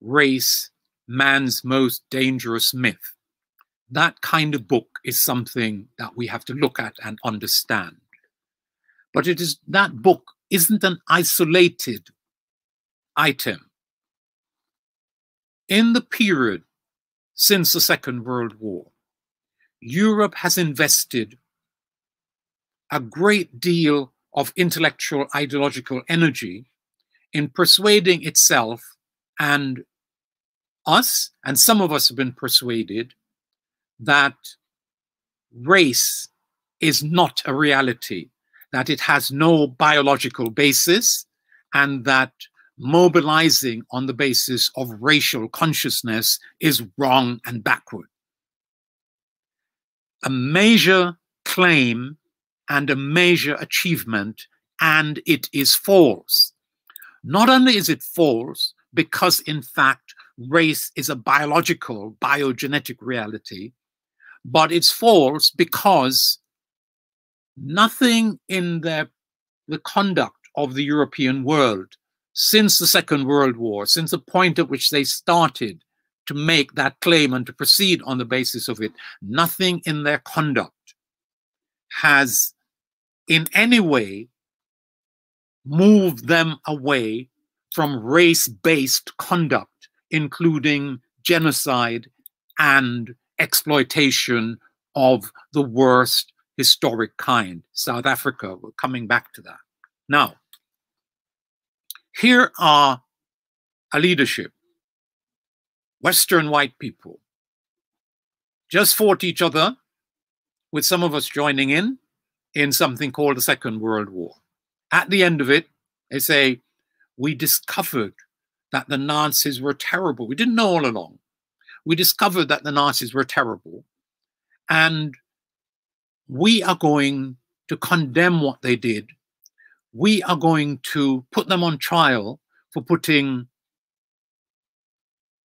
Race, Man's Most Dangerous Myth. That kind of book is something that we have to look at and understand. But it is that book isn't an isolated item. In the period since the Second World War, Europe has invested a great deal of intellectual ideological energy in persuading itself and us, and some of us have been persuaded, that race is not a reality, that it has no biological basis, and that mobilizing on the basis of racial consciousness is wrong and backward. A major claim and a major achievement, and it is false. Not only is it false, because in fact, race is a biological, biogenetic reality, but it's false because nothing in the, the conduct of the European world since the Second World War, since the point at which they started to make that claim and to proceed on the basis of it, nothing in their conduct has in any way moved them away from race based conduct, including genocide and exploitation of the worst historic kind. South Africa, we're coming back to that. Now, here are a leadership, Western white people, just fought each other, with some of us joining in, in something called the Second World War. At the end of it, they say, we discovered that the Nazis were terrible. We didn't know all along. We discovered that the Nazis were terrible. And we are going to condemn what they did. We are going to put them on trial for putting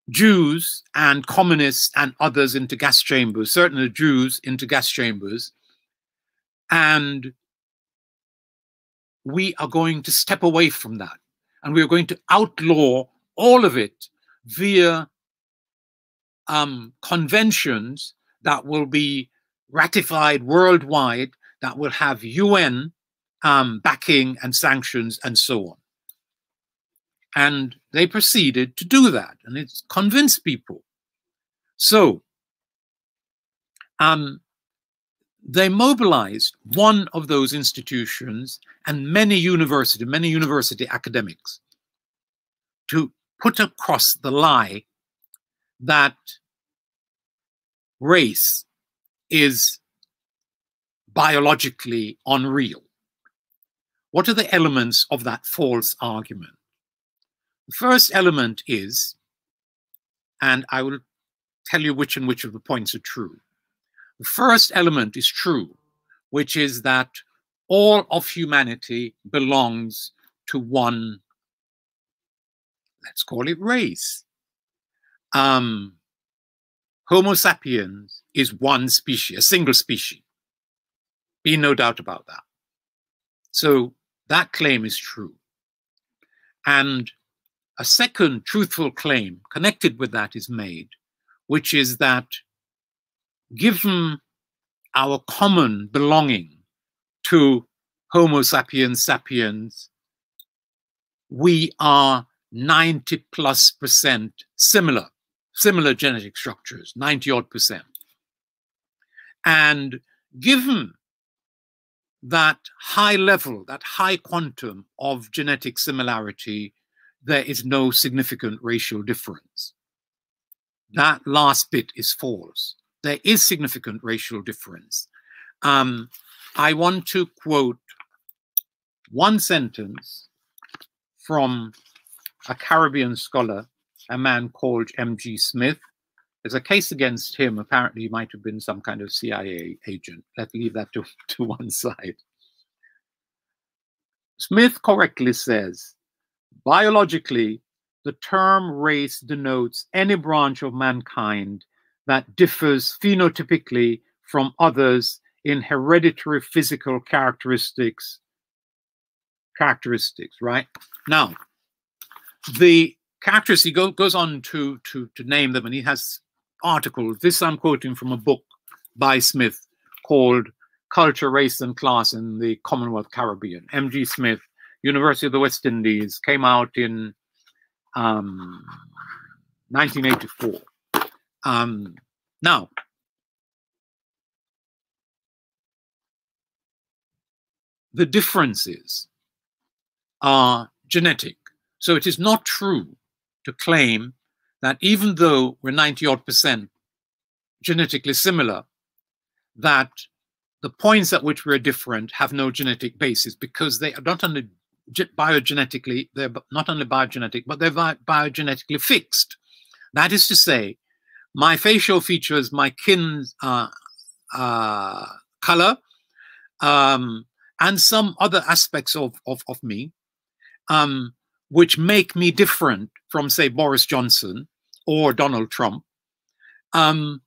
Jews and communists and others into gas chambers, certainly Jews into gas chambers. And we are going to step away from that and we are going to outlaw all of it via um, conventions that will be ratified worldwide, that will have UN um, backing and sanctions and so on. And they proceeded to do that, and it's convinced people. So um, they mobilized one of those institutions and many university, many university academics to put across the lie that race is biologically unreal. What are the elements of that false argument? The first element is, and I will tell you which and which of the points are true. The first element is true, which is that all of humanity belongs to one, let's call it race. Um, Homo sapiens is one species, a single species. Be no doubt about that. So that claim is true. And a second truthful claim connected with that is made, which is that given our common belonging to Homo sapiens sapiens, we are 90 plus percent similar, similar genetic structures, 90 odd percent. And given that high level, that high quantum of genetic similarity, there is no significant racial difference. That last bit is false there is significant racial difference. Um, I want to quote one sentence from a Caribbean scholar, a man called M.G. Smith, there's a case against him. Apparently, he might have been some kind of CIA agent. Let's leave that [LAUGHS] to, to one side. Smith correctly says biologically, the term race denotes any branch of mankind that differs phenotypically from others in hereditary physical characteristics characteristics right now the characteristic go, goes on to, to to name them and he has articles this i'm quoting from a book by smith called culture race and class in the commonwealth caribbean. Mg smith university of the west indies came out in um, 1984 um, now the differences are genetic. So it is not true to claim that even though we're 90 odd percent genetically similar, that the points at which we're different have no genetic basis because they are not only biogenetically, they're not only biogenetic, but they're biogenetically fixed. That is to say, my facial features, my kin uh, uh, color, um, and some other aspects of, of, of me, um, which make me different from, say, Boris Johnson or Donald Trump, um,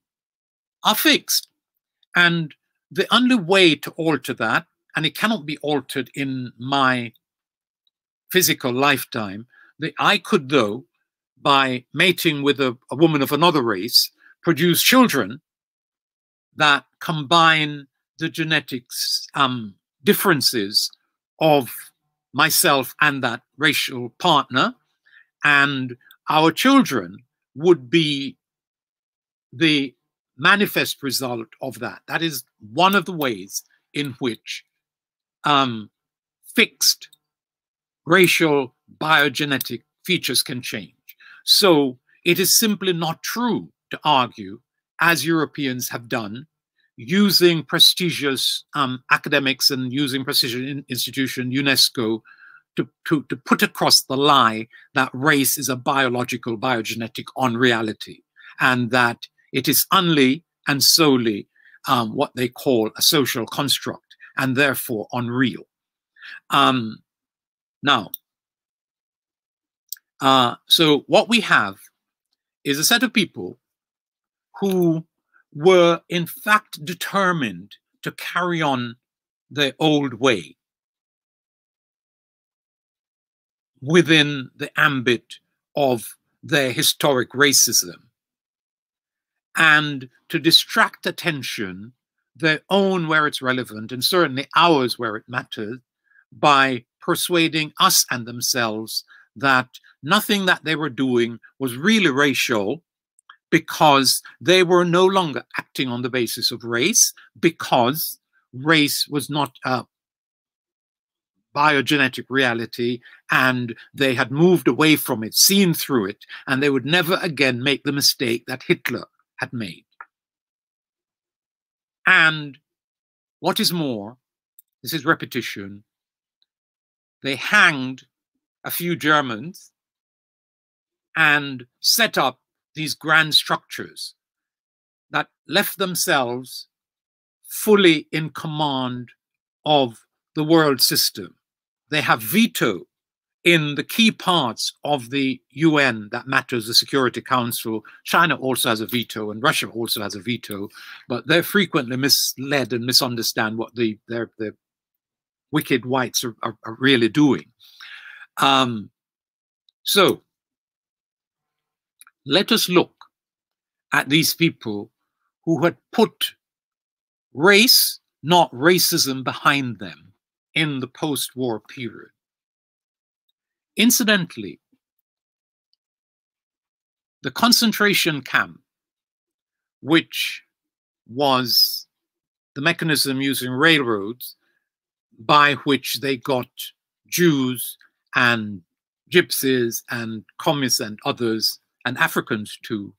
are fixed. And the only way to alter that, and it cannot be altered in my physical lifetime, the, I could, though, by mating with a, a woman of another race, produce children that combine the genetics um, differences of myself and that racial partner, and our children would be the manifest result of that. That is one of the ways in which um, fixed racial biogenetic features can change. So it is simply not true to argue, as Europeans have done, using prestigious um, academics and using prestigious in institution, UNESCO, to, to, to put across the lie that race is a biological, biogenetic unreality, and that it is only and solely um, what they call a social construct, and therefore unreal. Um, now, uh, so what we have is a set of people who were in fact determined to carry on the old way within the ambit of their historic racism. And to distract attention, their own where it's relevant, and certainly ours where it matters, by persuading us and themselves that nothing that they were doing was really racial because they were no longer acting on the basis of race, because race was not a biogenetic reality and they had moved away from it, seen through it, and they would never again make the mistake that Hitler had made. And what is more, this is repetition, they hanged a few Germans and set up these grand structures that left themselves fully in command of the world system. They have veto in the key parts of the UN that matters, the Security Council. China also has a veto and Russia also has a veto, but they're frequently misled and misunderstand what the their, the wicked whites are, are, are really doing. Um, so let us look at these people who had put race, not racism, behind them in the post war period. Incidentally, the concentration camp, which was the mechanism using railroads by which they got Jews and gypsies and communists and others and Africans too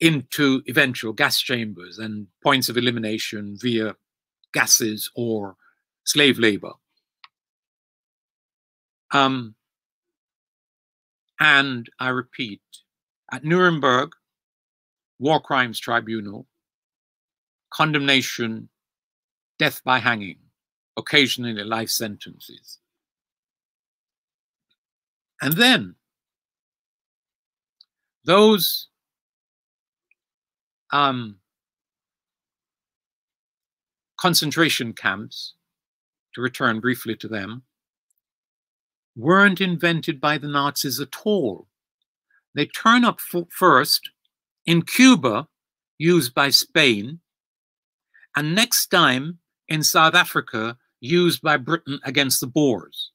into eventual gas chambers and points of elimination via gases or slave labor. Um, and I repeat, at Nuremberg, war crimes tribunal, condemnation, death by hanging, occasionally life sentences. And then those um, concentration camps, to return briefly to them, weren't invented by the Nazis at all. They turn up first in Cuba, used by Spain, and next time in South Africa, used by Britain against the Boers.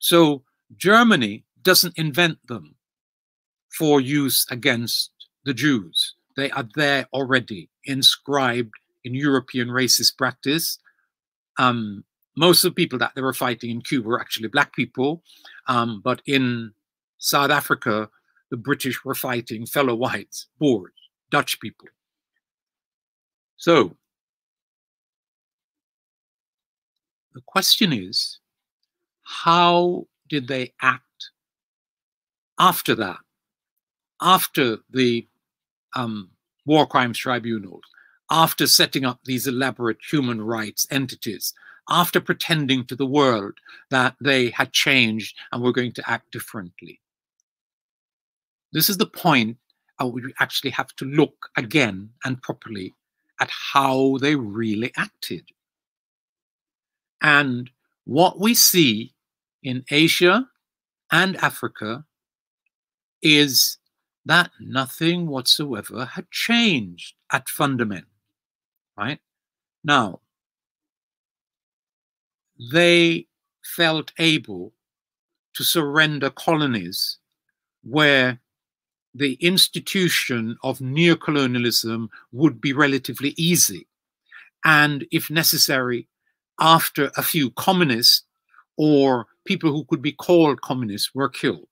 So Germany doesn't invent them for use against the Jews. They are there already, inscribed in European racist practice. Um, most of the people that they were fighting in Cuba were actually black people, um, but in South Africa, the British were fighting fellow whites, Boers, Dutch people. So the question is, how did they act after that, after the um, war crimes tribunals, after setting up these elaborate human rights entities, after pretending to the world that they had changed and were going to act differently. This is the point at which we actually have to look again and properly at how they really acted. And what we see in Asia and Africa is that nothing whatsoever had changed at fundament, right? Now, they felt able to surrender colonies where the institution of neocolonialism would be relatively easy. And if necessary, after a few communists or people who could be called communists were killed,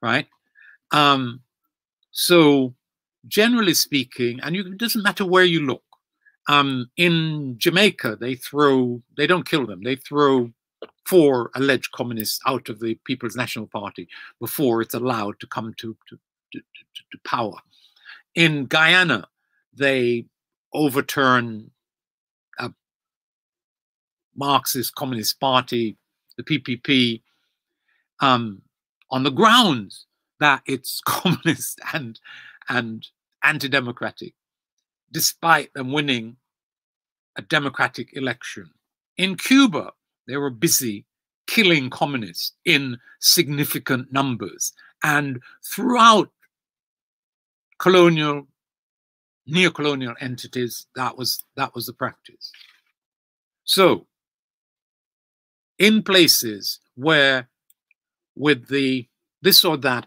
right? Um, so generally speaking, and you, it doesn't matter where you look, um, in Jamaica, they throw, they don't kill them, they throw four alleged communists out of the People's National Party before it's allowed to come to, to, to, to power. In Guyana, they overturn a Marxist Communist Party, the PPP, um, on the grounds that it's [LAUGHS] communist and and anti-democratic despite them winning a democratic election. In Cuba, they were busy killing communists in significant numbers. And throughout colonial, neo-colonial entities, that was, that was the practice. So, in places where with the this or that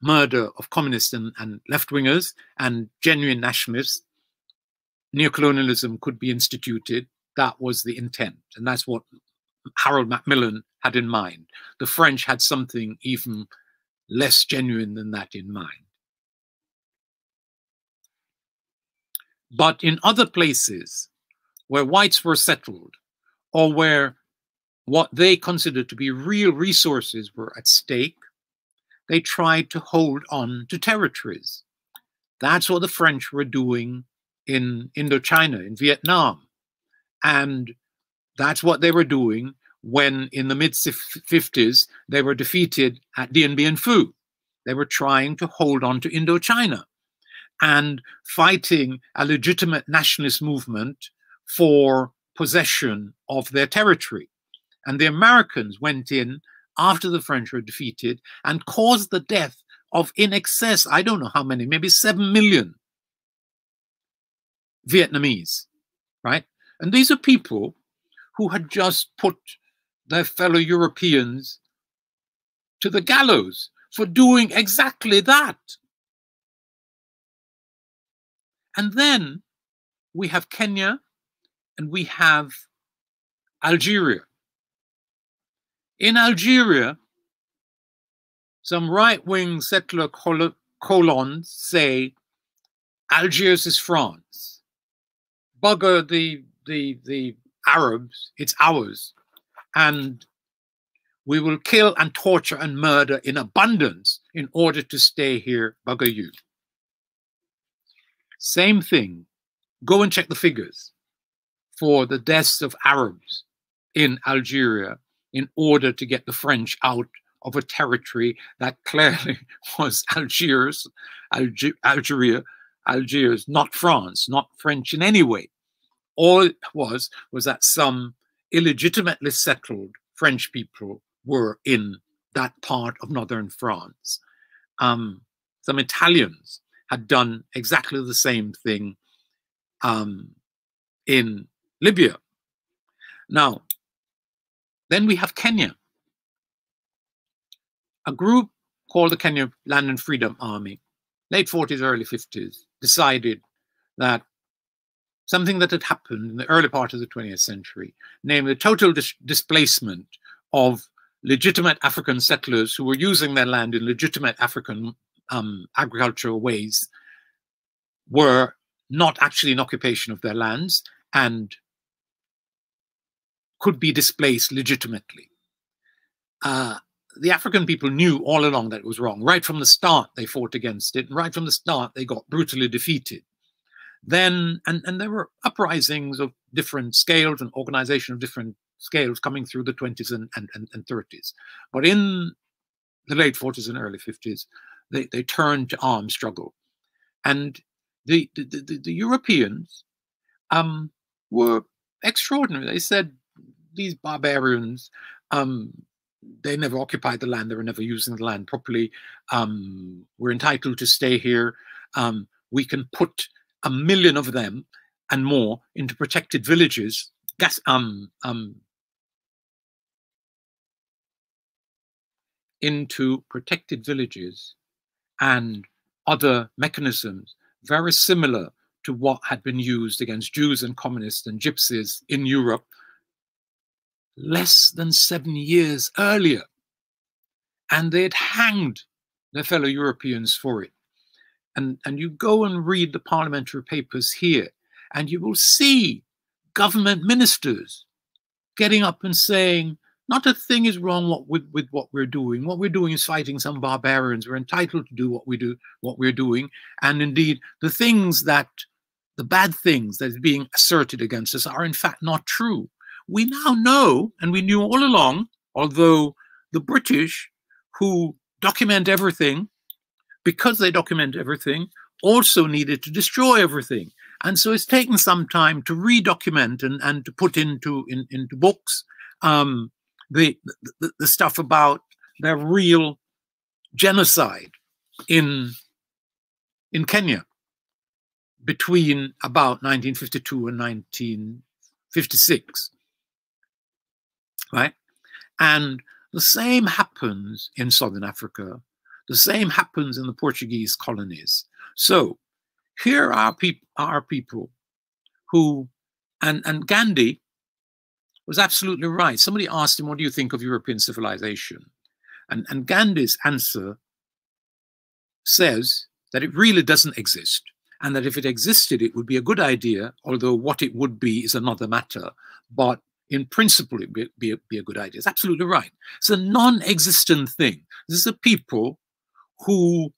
murder of communists and, and left-wingers and genuine nationalists neocolonialism could be instituted, that was the intent. And that's what Harold Macmillan had in mind. The French had something even less genuine than that in mind. But in other places where whites were settled or where what they considered to be real resources were at stake, they tried to hold on to territories. That's what the French were doing in Indochina, in Vietnam. And that's what they were doing when, in the mid 50s, they were defeated at Dien Bien Phu. They were trying to hold on to Indochina and fighting a legitimate nationalist movement for possession of their territory. And the Americans went in after the French were defeated and caused the death of in excess, I don't know how many, maybe 7 million Vietnamese, right? And these are people who had just put their fellow Europeans to the gallows for doing exactly that. And then we have Kenya and we have Algeria. In Algeria, some right wing settler colons say Algiers is France bugger the the the Arabs, it's ours, and we will kill and torture and murder in abundance in order to stay here, bugger you. Same thing. Go and check the figures for the deaths of Arabs in Algeria in order to get the French out of a territory that [LAUGHS] clearly was Algiers, Alger, Algeria, Algiers, not France, not French in any way. All it was was that some illegitimately settled French people were in that part of northern France. Um, some Italians had done exactly the same thing um, in Libya. Now, then we have Kenya. A group called the Kenya Land and Freedom Army, late 40s, early 50s, decided that something that had happened in the early part of the 20th century, namely the total dis displacement of legitimate African settlers who were using their land in legitimate African um, agricultural ways, were not actually in occupation of their lands and could be displaced legitimately. Uh, the African people knew all along that it was wrong. Right from the start, they fought against it. And right from the start, they got brutally defeated. Then, and, and there were uprisings of different scales and organization of different scales coming through the 20s and, and, and, and 30s. But in the late 40s and early 50s, they, they turned to armed struggle. And the, the, the, the Europeans um, were extraordinary. They said, these barbarians, um, they never occupied the land. They were never using the land properly. Um, we're entitled to stay here. Um, we can put a million of them and more into protected villages, gas, um, um, into protected villages and other mechanisms very similar to what had been used against Jews and communists and gypsies in Europe less than seven years earlier. And they had hanged their fellow Europeans for it. And, and you go and read the parliamentary papers here, and you will see government ministers getting up and saying, not a thing is wrong what, with, with what we're doing. What we're doing is fighting some barbarians. We're entitled to do what we do, what we're doing. And indeed, the things that, the bad things that is being asserted against us are in fact not true we now know, and we knew all along, although the British, who document everything, because they document everything, also needed to destroy everything. And so it's taken some time to redocument and, and to put into in, into books um, the, the, the stuff about their real genocide in in Kenya between about 1952 and 1956 right? And the same happens in Southern Africa. The same happens in the Portuguese colonies. So here are, peop are people who, and, and Gandhi was absolutely right. Somebody asked him, what do you think of European civilization? And, and Gandhi's answer says that it really doesn't exist and that if it existed, it would be a good idea, although what it would be is another matter. But in principle, it would be, a, be a good idea. It's absolutely right. It's a non-existent thing. This is a people who,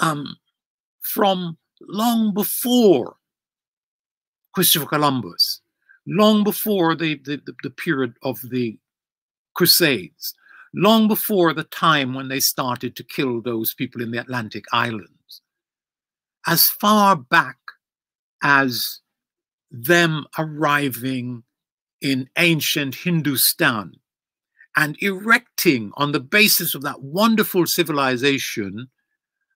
um, from long before Christopher Columbus, long before the, the, the period of the Crusades, long before the time when they started to kill those people in the Atlantic Islands, as far back as them arriving in ancient Hindustan and erecting on the basis of that wonderful civilization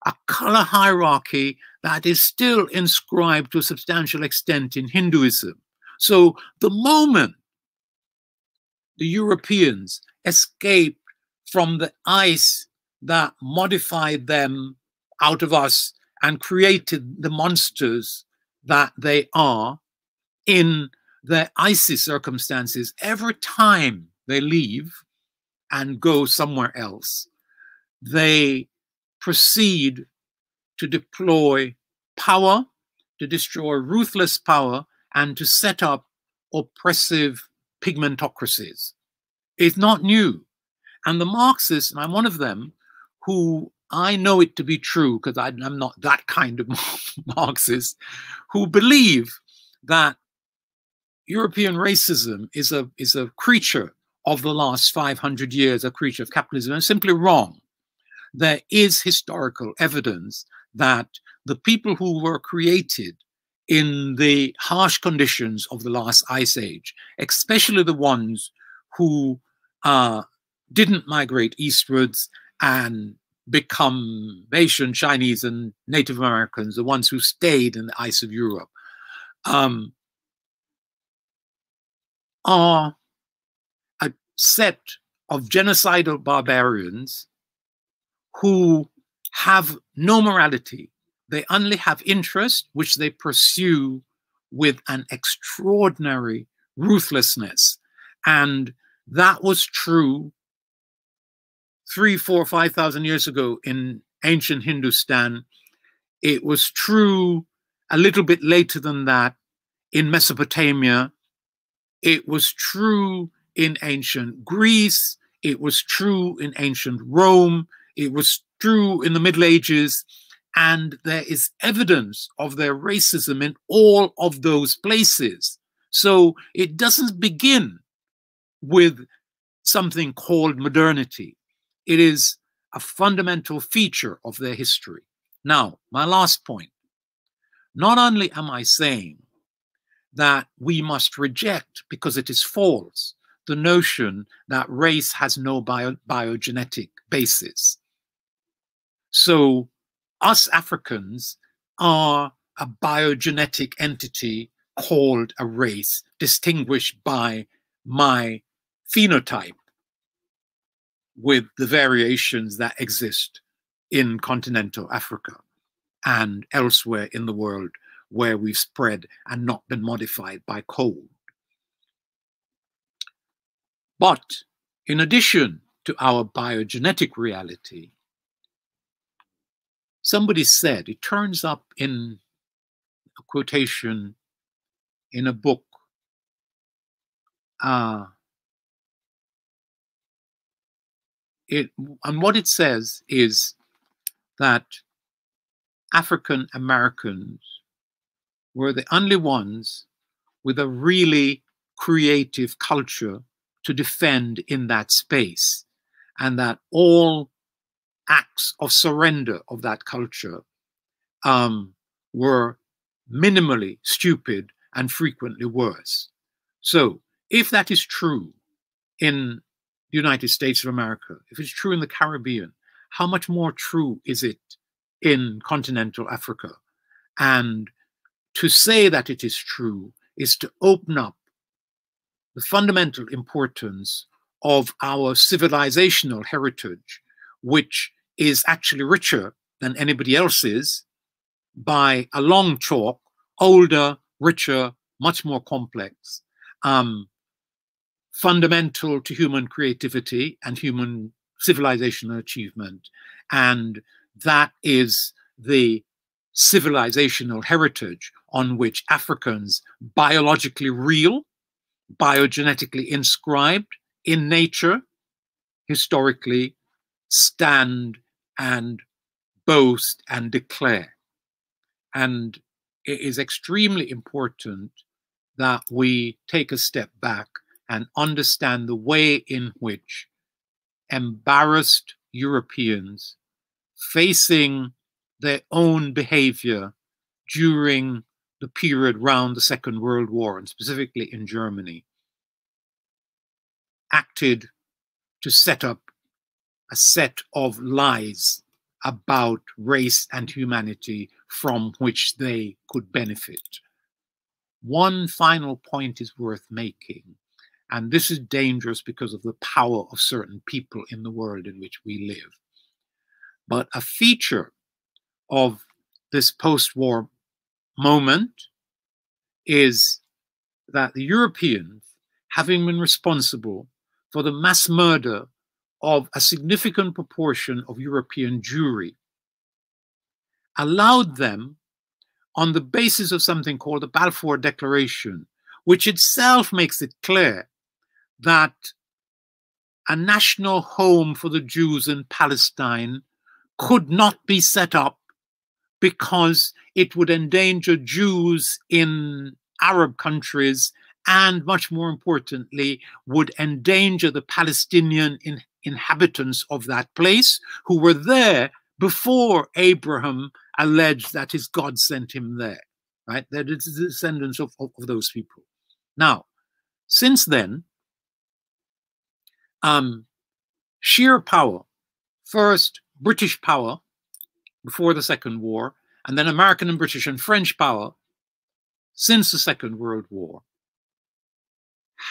a color hierarchy that is still inscribed to a substantial extent in Hinduism. So the moment the Europeans escaped from the ice that modified them out of us and created the monsters that they are in their icy circumstances, every time they leave and go somewhere else, they proceed to deploy power, to destroy ruthless power, and to set up oppressive pigmentocracies. It's not new. And the Marxists, and I'm one of them, who I know it to be true because I'm not that kind of [LAUGHS] Marxist who believe that European racism is a is a creature of the last 500 years, a creature of capitalism, is simply wrong. There is historical evidence that the people who were created in the harsh conditions of the last ice age, especially the ones who uh, didn't migrate eastwards and become Asian, Chinese, and Native Americans, the ones who stayed in the ice of Europe, um, are set of genocidal barbarians who have no morality. They only have interest, which they pursue with an extraordinary ruthlessness. And that was true three, four, five thousand years ago in ancient Hindustan. It was true a little bit later than that in Mesopotamia. It was true in ancient Greece. It was true in ancient Rome. It was true in the Middle Ages. And there is evidence of their racism in all of those places. So it doesn't begin with something called modernity. It is a fundamental feature of their history. Now, my last point. Not only am I saying that we must reject, because it is false, the notion that race has no bio biogenetic basis. So, us Africans are a biogenetic entity called a race, distinguished by my phenotype with the variations that exist in continental Africa and elsewhere in the world where we've spread and not been modified by cold. But in addition to our biogenetic reality, somebody said, it turns up in a quotation in a book uh, it and what it says is that African Americans were the only ones with a really creative culture to defend in that space, and that all acts of surrender of that culture um, were minimally stupid and frequently worse. So, if that is true in the United States of America, if it's true in the Caribbean, how much more true is it in continental Africa? And to say that it is true is to open up the fundamental importance of our civilizational heritage, which is actually richer than anybody else's by a long chalk, older, richer, much more complex. Um, fundamental to human creativity and human civilizational achievement. And that is the civilizational heritage on which Africans, biologically real, biogenetically inscribed in nature, historically stand and boast and declare. And it is extremely important that we take a step back and understand the way in which embarrassed Europeans facing their own behavior during the period around the Second World War, and specifically in Germany, acted to set up a set of lies about race and humanity from which they could benefit. One final point is worth making and this is dangerous because of the power of certain people in the world in which we live. But a feature of this post war moment is that the Europeans, having been responsible for the mass murder of a significant proportion of European Jewry, allowed them, on the basis of something called the Balfour Declaration, which itself makes it clear that a national home for the Jews in Palestine could not be set up because it would endanger Jews in Arab countries and, much more importantly, would endanger the Palestinian in inhabitants of that place who were there before Abraham alleged that his God sent him there. Right? They're the descendants of, of, of those people. Now, since then, um, sheer power, first British power before the Second War, and then American and British and French power since the Second World War,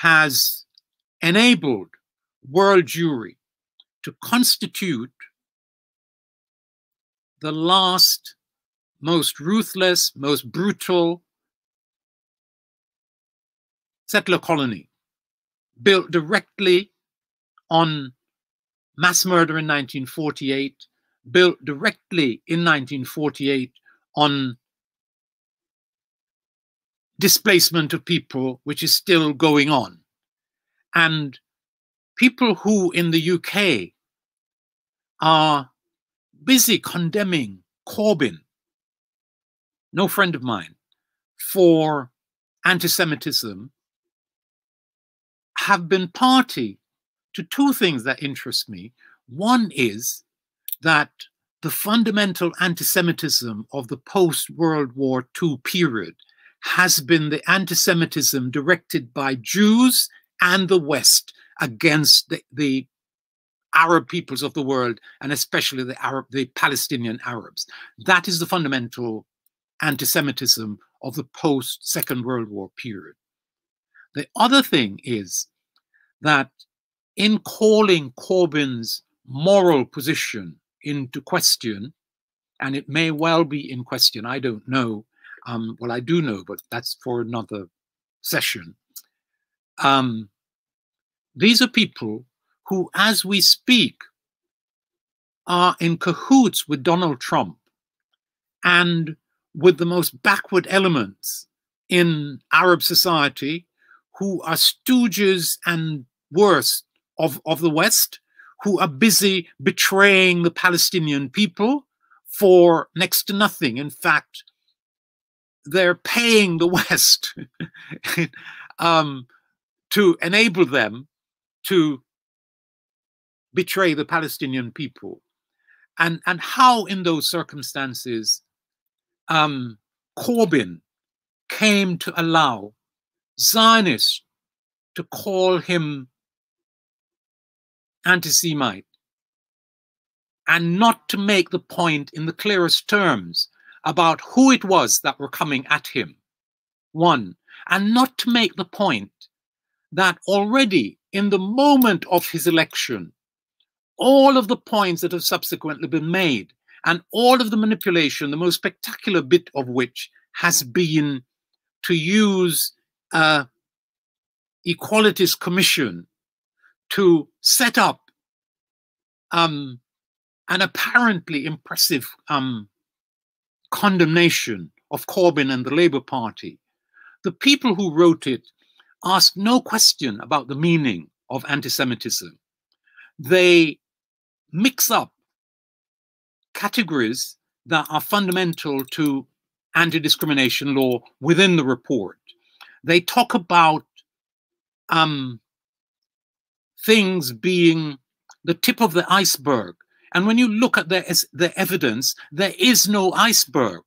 has enabled world Jewry to constitute the last, most ruthless, most brutal settler colony built directly on mass murder in 1948, built directly in 1948 on displacement of people, which is still going on. And people who in the UK are busy condemning Corbyn, no friend of mine, for anti Semitism, have been party to two things that interest me. One is that the fundamental anti Semitism of the post World War II period has been the anti Semitism directed by Jews and the West against the, the Arab peoples of the world, and especially the Arab, the Palestinian Arabs. That is the fundamental anti-Semitism of the post-Second World War period. The other thing is that in calling Corbyn's moral position into question, and it may well be in question, I don't know. Um, well, I do know, but that's for another session. Um, these are people who, as we speak, are in cahoots with Donald Trump and with the most backward elements in Arab society who are stooges and worse of, of the West, who are busy betraying the Palestinian people for next to nothing. In fact, they're paying the [LAUGHS] West um, to enable them to betray the Palestinian people, and and how in those circumstances, um, Corbyn came to allow Zionists to call him anti-Semite, and not to make the point in the clearest terms about who it was that were coming at him. One, and not to make the point that already in the moment of his election, all of the points that have subsequently been made and all of the manipulation, the most spectacular bit of which has been to use a Equalities Commission to set up um, an apparently impressive um, condemnation of Corbyn and the Labour Party. The people who wrote it ask no question about the meaning of anti Semitism. They mix up categories that are fundamental to anti discrimination law within the report. They talk about um, things being the tip of the iceberg. And when you look at the, the evidence, there is no iceberg.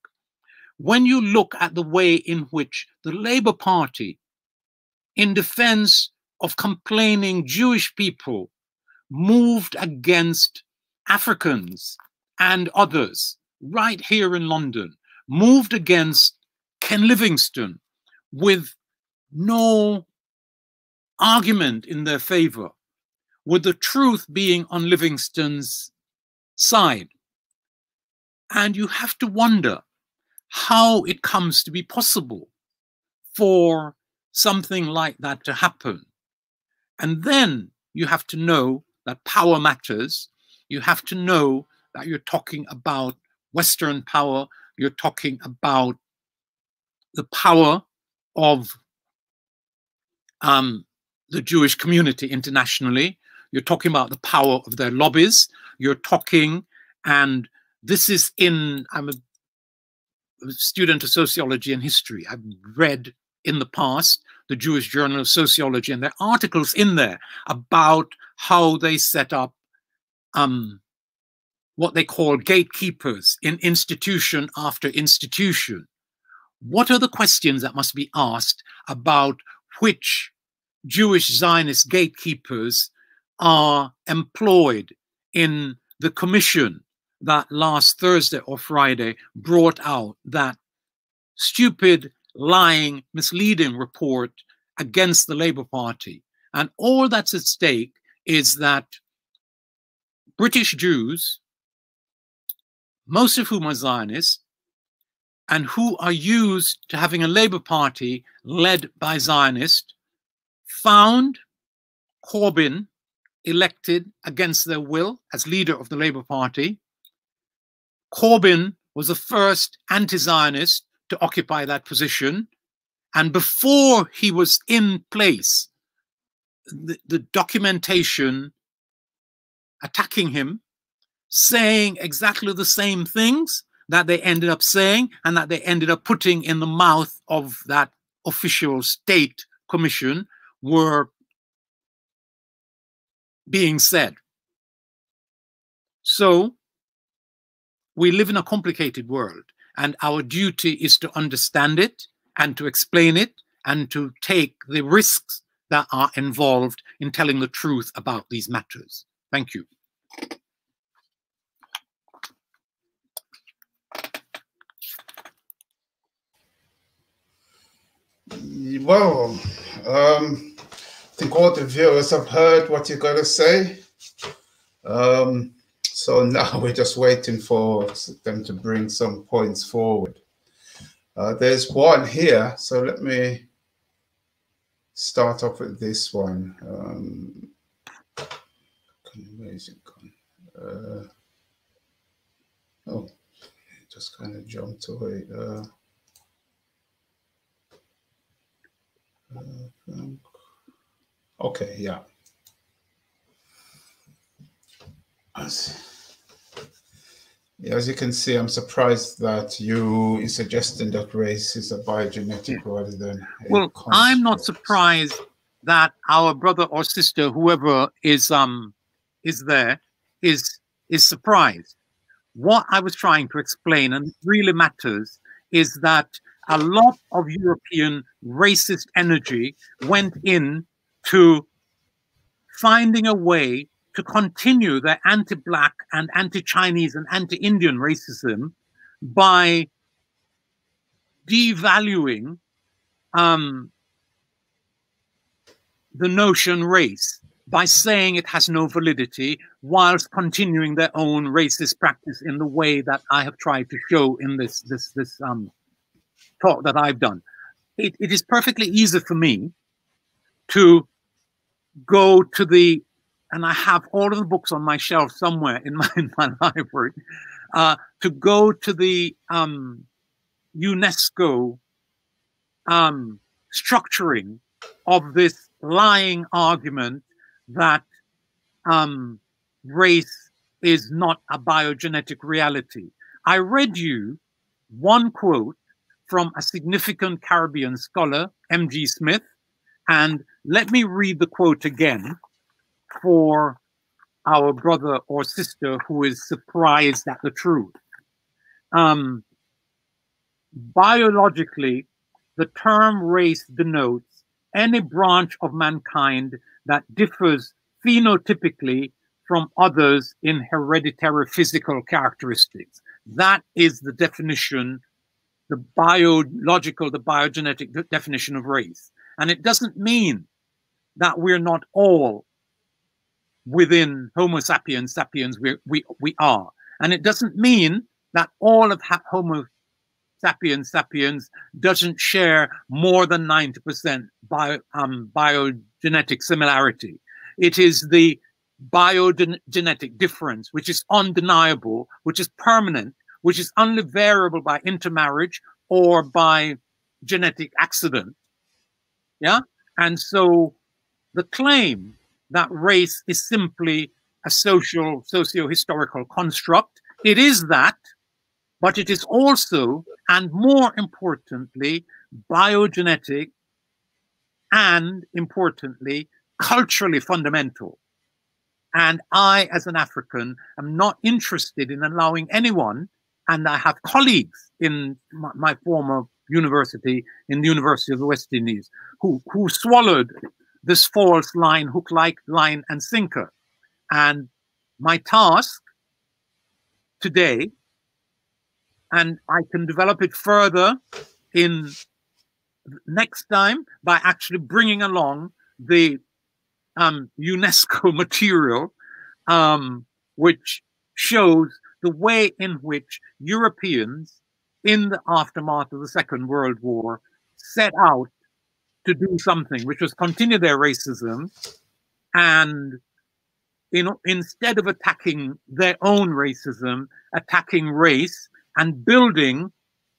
When you look at the way in which the Labour Party in defense of complaining Jewish people moved against Africans and others right here in London, moved against Ken Livingstone with no argument in their favor, with the truth being on Livingstone's side. And you have to wonder how it comes to be possible for something like that to happen. And then you have to know that power matters. You have to know that you're talking about Western power. You're talking about the power of um, the Jewish community internationally. You're talking about the power of their lobbies. You're talking And this is in, I'm a, student of sociology and history. I've read in the past the Jewish Journal of Sociology, and there are articles in there about how they set up um, what they call gatekeepers in institution after institution. What are the questions that must be asked about which Jewish Zionist gatekeepers are employed in the commission that last Thursday or Friday brought out that stupid, lying, misleading report against the Labour Party. And all that's at stake is that British Jews, most of whom are Zionists, and who are used to having a Labour Party led by Zionists, found Corbyn elected against their will as leader of the Labour Party. Corbyn was the first anti Zionist to occupy that position. And before he was in place, the, the documentation attacking him, saying exactly the same things that they ended up saying and that they ended up putting in the mouth of that official state commission were being said. So we live in a complicated world, and our duty is to understand it and to explain it and to take the risks that are involved in telling the truth about these matters. Thank you. Well, um, Think all the viewers have heard what you're going to say. Um, so now [LAUGHS] we're just waiting for them to bring some points forward. Uh, there's one here, so let me start off with this one. Um, where is it gone? Uh, oh, just kind of jumped away. Uh, uh, Okay, yeah. As, as you can see, I'm surprised that you is suggesting that race is a biogenetic rather than. Well, I'm not surprised that our brother or sister, whoever is um is there, is is surprised. What I was trying to explain, and really matters, is that a lot of European racist energy went in to finding a way to continue their anti-black and anti-Chinese and anti-Indian racism by devaluing um, the notion race by saying it has no validity whilst continuing their own racist practice in the way that I have tried to show in this this this um, talk that I've done. It, it is perfectly easy for me to go to the, and I have all of the books on my shelf somewhere in my, [LAUGHS] in my library, uh, to go to the um, UNESCO um, structuring of this lying argument that um, race is not a biogenetic reality. I read you one quote from a significant Caribbean scholar, M.G. Smith, and let me read the quote again for our brother or sister who is surprised at the truth. Um, biologically, the term race denotes any branch of mankind that differs phenotypically from others in hereditary physical characteristics. That is the definition, the biological, the biogenetic definition of race. And it doesn't mean that we're not all within Homo sapiens sapiens we, we, we are. And it doesn't mean that all of Homo sapiens sapiens doesn't share more than 90% bio, um, biogenetic similarity. It is the biogenetic difference, which is undeniable, which is permanent, which is only variable by intermarriage or by genetic accident. Yeah. And so the claim that race is simply a social, socio-historical construct It is that, but it is also, and more importantly, biogenetic and importantly, culturally fundamental. And I, as an African, am not interested in allowing anyone, and I have colleagues in my, my former university, in the University of the West Indies, who, who swallowed this false line, hook, like, line, and sinker. And my task today, and I can develop it further in next time by actually bringing along the um, UNESCO [LAUGHS] material, um, which shows the way in which Europeans, in the aftermath of the Second World War, set out to do something, which was continue their racism, and in, instead of attacking their own racism, attacking race and building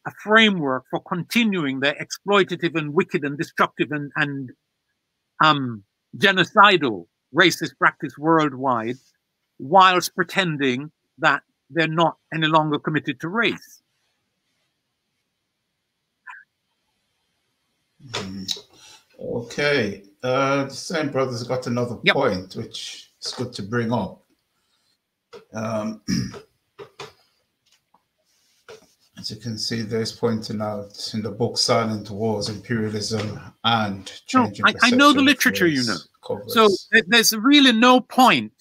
a framework for continuing their exploitative and wicked and destructive and, and um, genocidal racist practice worldwide, whilst pretending that they're not any longer committed to race. Mm. Okay. Uh, the same brother's got another yep. point, which is good to bring up. Um, [CLEARS THROAT] as you can see, there's pointing out in the book Silent Wars, Imperialism and Changing no, I, I, know the literature, you know. Covers. So there's really no point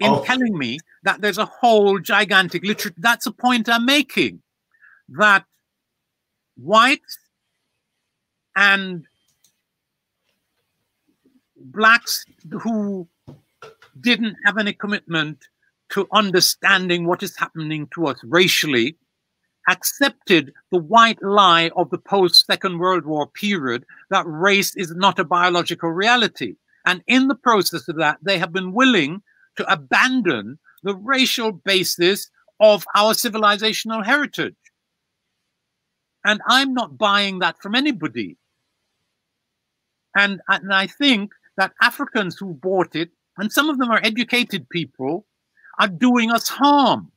in oh. telling me that there's a whole gigantic literature. That's a point I'm making. That whites and blacks who didn't have any commitment to understanding what is happening to us racially accepted the white lie of the post Second World War period that race is not a biological reality. And in the process of that, they have been willing to abandon the racial basis of our civilizational heritage. And I'm not buying that from anybody. And, and I think that Africans who bought it, and some of them are educated people, are doing us harm.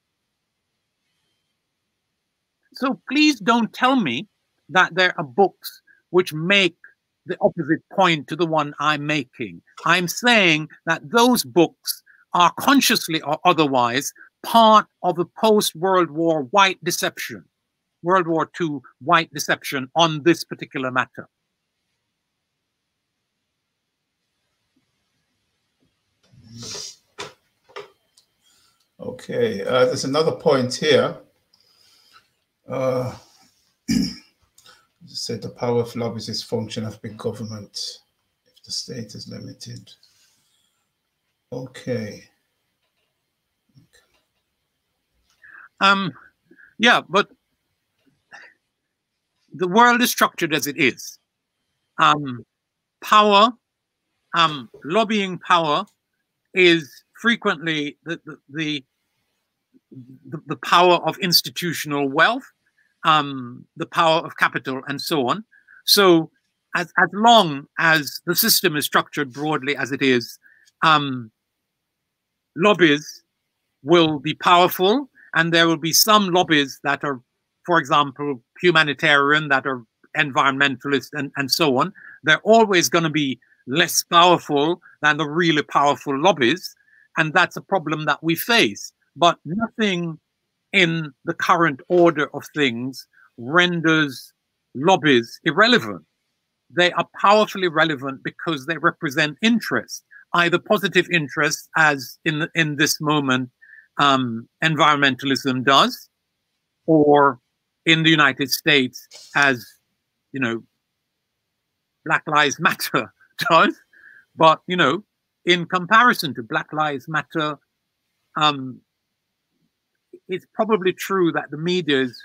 So please don't tell me that there are books which make the opposite point to the one I'm making. I'm saying that those books are consciously or otherwise part of a post World War white deception, World War II white deception on this particular matter. Okay, uh, there's another point here uh, [CLEARS THROAT] said the power of lobbies is function of big government if the state is limited. Okay. Um, yeah, but the world is structured as it is. Um, power, um, lobbying power, is frequently the, the, the the, power of institutional wealth um, the power of capital, and so on. So, as, as long as the system is structured broadly as it is, um, lobbies will be powerful, and there will be some lobbies that are, for example, humanitarian, that are environmentalist, and, and so on. They're always going to be less powerful than the really powerful lobbies. And that's a problem that we face. But nothing in the current order of things renders lobbies irrelevant. They are powerfully relevant because they represent interest, either positive interest, as in in this moment um, environmentalism does, or in the United States, as you know, Black Lives Matter [LAUGHS] does. But you know, in comparison to Black Lives Matter, um, it's probably true that the media is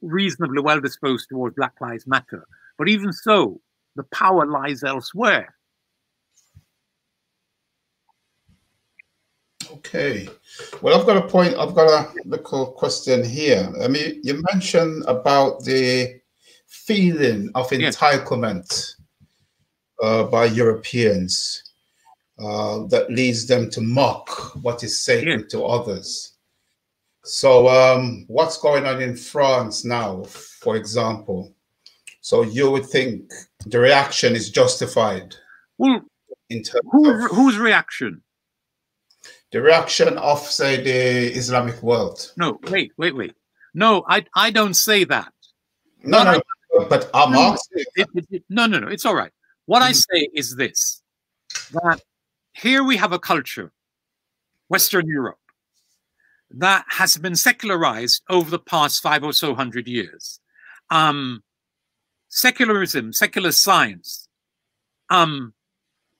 reasonably well disposed towards Black Lives Matter. But even so, the power lies elsewhere. Okay. Well, I've got a point. I've got a little question here. I mean, you mentioned about the feeling of entitlement yes. Uh, by Europeans uh, that leads them to mock what is sacred yes. to others. So, um, what's going on in France now, for example? So, you would think the reaction is justified. Well, in terms who, of whose reaction? The reaction of, say, the Islamic world. No, wait, wait, wait. No, I, I don't say that. No, what no, I, but I'm no, asking. It, it, it, no, no, no, it's all right. What I mm-hmm. say is this that here we have a culture, Western Europe, that has been secularized over the past five or so hundred years. Um, secularism, secular science, um,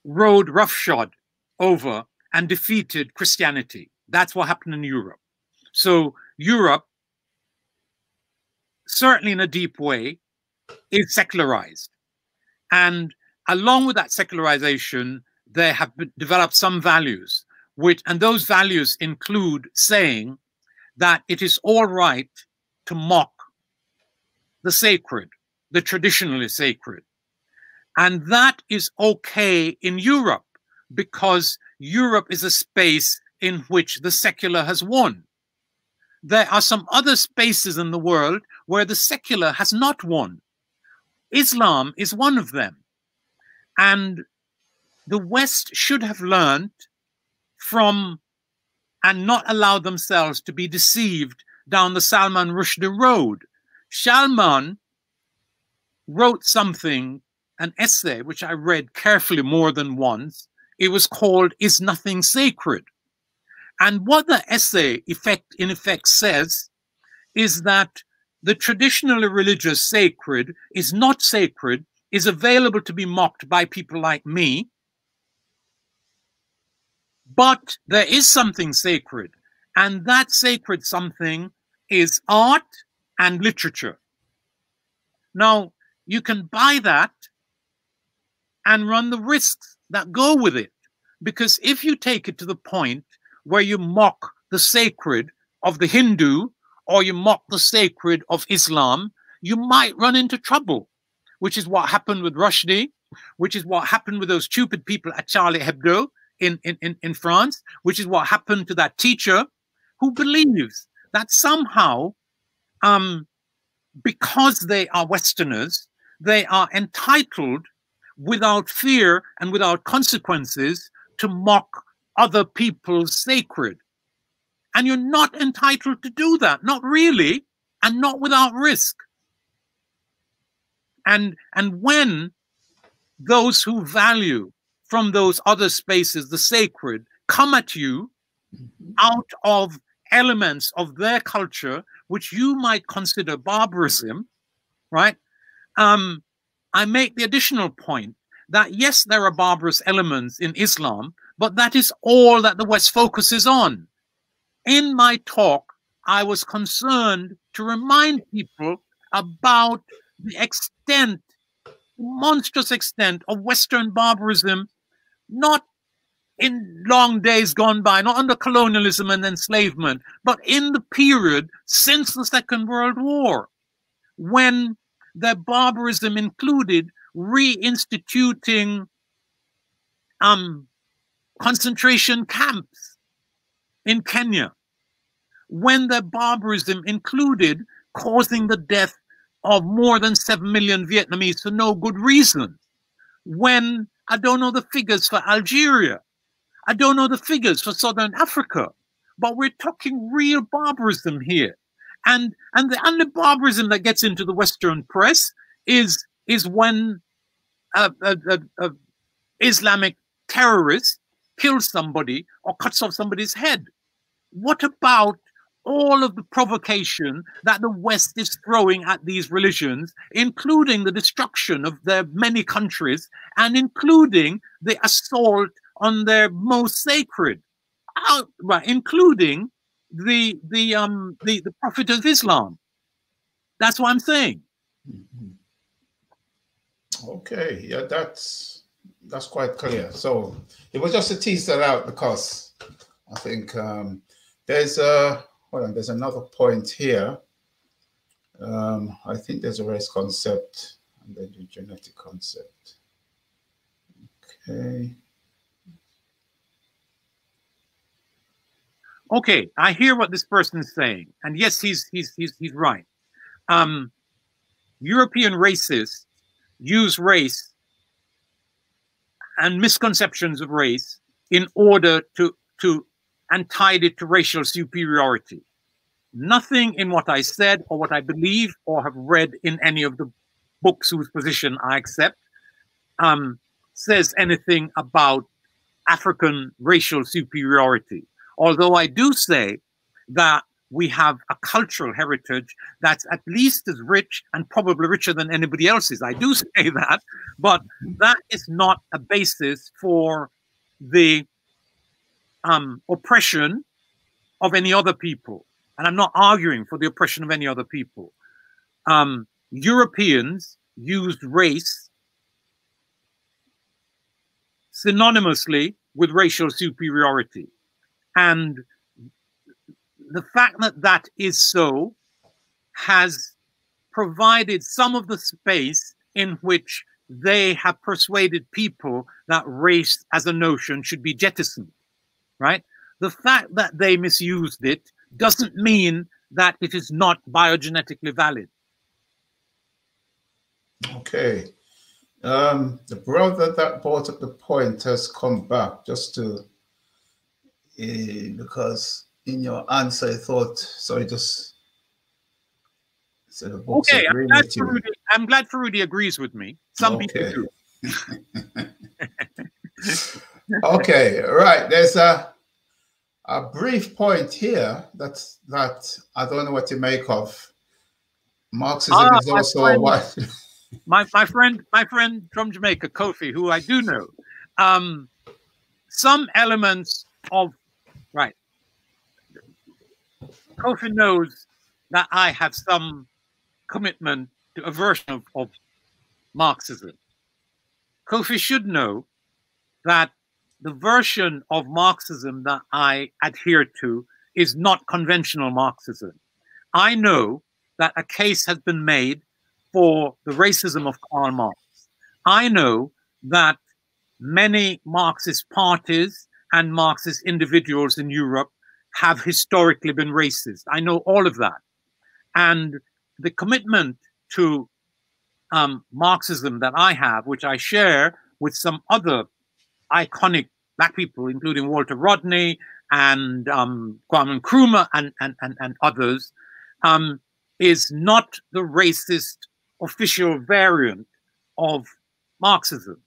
rode roughshod over and defeated Christianity. That's what happened in Europe. So Europe, certainly in a deep way, is secularized. And along with that secularization, there have developed some values, which and those values include saying that it is all right to mock the sacred, the traditionally sacred. And that is okay in Europe because Europe is a space in which the secular has won. There are some other spaces in the world where the secular has not won. Islam is one of them. And the West should have learned from and not allow themselves to be deceived down the Salman Rushdie road. Salman wrote something, an essay, which I read carefully more than once. It was called Is Nothing Sacred? And what the essay effect, in effect says is that the traditionally religious sacred is not sacred, is available to be mocked by people like me, but there is something sacred, and that sacred something is art and literature. Now, you can buy that and run the risks that go with it. Because if you take it to the point where you mock the sacred of the Hindu or you mock the sacred of Islam, you might run into trouble, which is what happened with Rushdie, which is what happened with those stupid people at Charlie Hebdo, in, in, in France, which is what happened to that teacher who believes that somehow, um, because they are Westerners, they are entitled without fear and without consequences to mock other people's sacred. And you're not entitled to do that, not really, and not without risk. And, and when those who value from those other spaces, the sacred, come at you mm-hmm. out of elements of their culture, which you might consider barbarism, right? Um, I make the additional point that yes, there are barbarous elements in Islam, but that is all that the West focuses on. In my talk, I was concerned to remind people about the extent, monstrous extent of Western barbarism not in long days gone by, not under colonialism and enslavement, but in the period since the Second World War, when their barbarism included reinstituting um, concentration camps in Kenya, when their barbarism included causing the death of more than 7 million Vietnamese for no good reason, when I don't know the figures for Algeria. I don't know the figures for Southern Africa. But we're talking real barbarism here. And and the only barbarism that gets into the Western press is is when a, a, a, a Islamic terrorist kills somebody or cuts off somebody's head. What about all of the provocation that the West is throwing at these religions, including the destruction of their many countries and including the assault on their most sacred, right, including the the um the, the Prophet of Islam. That's what I'm saying. Mm-hmm. Okay, yeah, that's that's quite clear. So it was just to tease that out because I think um, there's a hold on, there's another point here. Um, I think there's a race concept and then the genetic concept. Okay. okay, I hear what this person is saying, and yes, he's he's he's he's right. Um, European racists use race and misconceptions of race in order to to and tied it to racial superiority. Nothing in what I said or what I believe or have read in any of the books whose position I accept um, says anything about African racial superiority. Although I do say that we have a cultural heritage that's at least as rich and probably richer than anybody else's. I do [LAUGHS] say that, but that is not a basis for the um, oppression of any other people. And I'm not arguing for the oppression of any other people. Um, Europeans used race synonymously with racial superiority. And the fact that that is so has provided some of the space in which they have persuaded people that race as a notion should be jettisoned, right? The fact that they misused it doesn't mean that it is not biogenetically valid. Okay. Um, the brother that brought up the point has come back just to, uh, because in your answer, I thought, sorry, just so the okay, I'm glad, Rudy, I'm glad Ferudi agrees with me. Some okay. people do. [LAUGHS] [LAUGHS] okay, right. There's a a brief point here that that I don't know what to make of. Marxism ah, is also friend, what [LAUGHS] my my friend my friend from Jamaica, Kofi, who I do know. Um, some elements of right Kofi knows that I have some commitment to a version of, of Marxism. Kofi should know that the version of Marxism that I adhere to is not conventional Marxism. I know that a case has been made for the racism of Karl Marx. I know that many Marxist parties and Marxist individuals in Europe have historically been racist. I know all of that. And the commitment to um, Marxism that I have, which I share with some other iconic black people, including Walter Rodney and um, Kwame Nkrumah and, and, and, and others, um, is not the racist official variant of Marxism.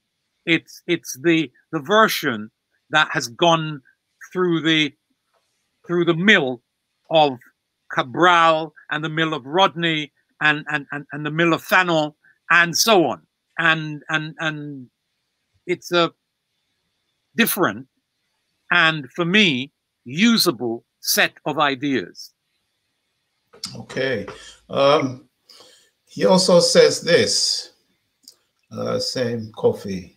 It's, it's the, the version that has gone through the through the mill of Cabral and the mill of Rodney and, and, and, and the mill of Fanon and so on. And, and, and it's a different and for me, usable set of ideas. Okay. Um, he also says this, uh, same Kofi.